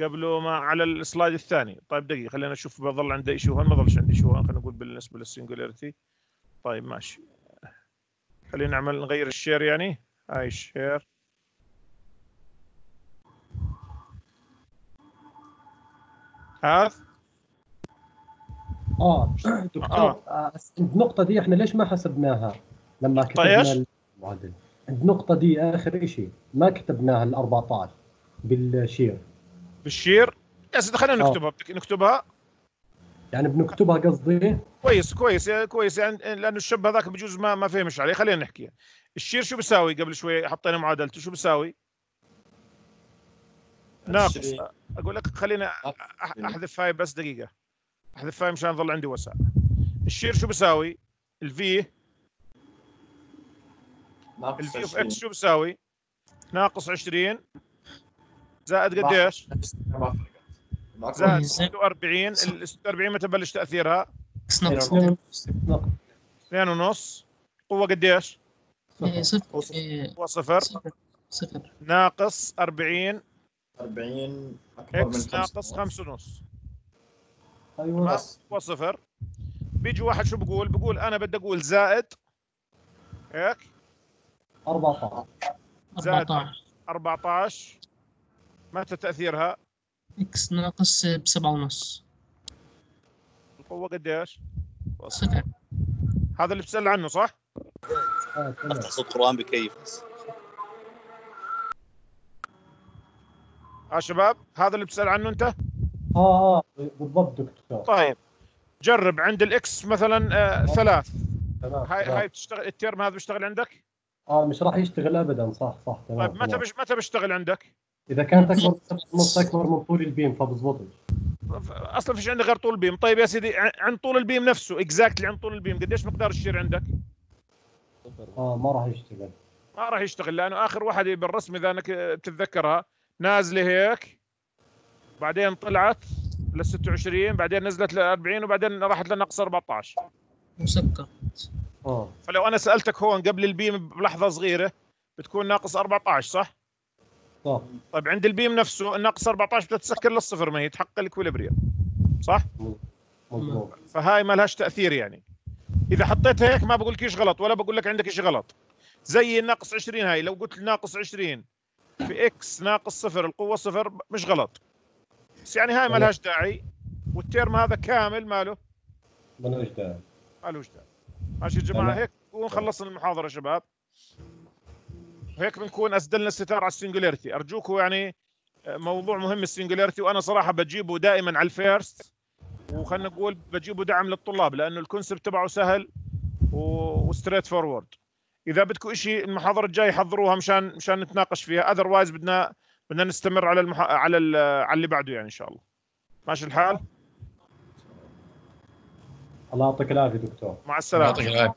قبله ما على ال slide الثاني. طيب دقيقة خلينا نشوف بظل عندي شيء هون ما ظلش عندي شيء هون. خلينا نقول بالنسبة لل singularity طيب ماشي. خلينا نعمل نغير ال shear يعني. هاي ال shear هذا؟ آه دكتور آه. آه. النقطة دي إحنا ليش ما حسبناها لما طيب؟ كتبنا المعادل النقطة دي آخر إشي ما كتبناها ال 14 بالشير بالشير يا سيدي خلينا آه. نكتبها نكتبها؟ يعني بنكتبها قصدي؟ كويس كويس كويس يعني لأنه الشاب هذاك بجوز ما ما فهمش عليه. خلينا نحكيها ال shear شو بيساوي قبل شوي حطينا معادلته. شو بيساوي ناقص. أقول لك خلينا أحذف هاي بس دقيقة. أحذف هاي مشان يظل عندي وسع. ال shear شو بيساوي ال V ناقص ال V of 20. x شو بيساوي ناقص 20 زائد قديش. زائد زين. 46 ال 46 متى بلش تأثيرها؟ x ناقص نقطة 2 ونص. قوة قديش؟ صفر. إيه، قوة صفر. صفر. ناقص 40 40 أكبر من x 5 ناقص 5 ونص. تمام؟ قوة صفر. بيجي واحد شو بقول؟ بقول أنا بدي أقول زائد. هيك؟ 14 زائد 14 14 متى تأثيرها؟ x ناقص بسبعة ونص. القوه قديش؟ صفر. هذا اللي بتسأل عنه صح؟ آه افتح صوت قران بكيف. بس ها شباب هذا اللي بتسأل عنه أنت؟ آه آه بالضبط دكتور. طيب جرب عند ال x مثلا آه ثلاث. هاي. هاي بتشتغل ال term هذا بيشتغل عندك؟ آه مش راح يشتغل ابدا صح صح تمام طيب متى. بش متى بيشتغل عندك؟ إذا كانت اكبر نص اكبر من طول ال beam فبزبطش أصلا فيش عندك غير طول ال beam؟ طيب يا سيدي عند طول ال beam نفسه exactly عند طول ال beam قديش مقدار ال shear عندك؟ آه ما راح يشتغل. ما راح يشتغل لأنه آخر واحد بالرسم إذا أنك بتتذكرها. نازلة هيك بعدين طلعت لل 26 بعدين نزلت لل 40 وبعدين راحت لنقص 14 مسكر آه. فلو أنا سألتك هون قبل ال beam بلحظة صغيرة بتكون ناقص 14 صح؟ صح طيب عند ال beam نفسه الناقص 14 بتتسكر للصفر ما هي تحقق ال equilibrium صح؟ مضبوط فهاي ما لهاش تأثير يعني. إذا حطيت هيك ما بقول لكيش غلط ولا بقول لك عندك شيء غلط. زي الناقص 20 هاي لو قلت ناقص 20 في x ناقص صفر القوة صفر مش غلط. بس يعني هاي ما لهاش داعي وال term هذا كامل ماله؟ ملوش داعي. مالوش داعي. ماشي يا جماعة. هيك نكون خلصنا المحاضره شباب. هيك بنكون أسدلنا الستار على ال singularity. ارجوكم يعني آه، موضوع مهم ال singularity وأنا صراحة بجيبه دائما على ال first وخلنا نقول بجيبه دعم للطلاب لأنه ال concept تبعه سهل و straightforward. إذا بدكم شيء المحاضرة الجاية حضروها مشان مشان نتناقش فيها. otherwise بدنا بدنا نستمر على المح... على ال... على اللي بعده يعني إن شاء الله. ماشي الحال؟ الله يعطيك العافية دكتور. مع السلامة. يعطيك العافية.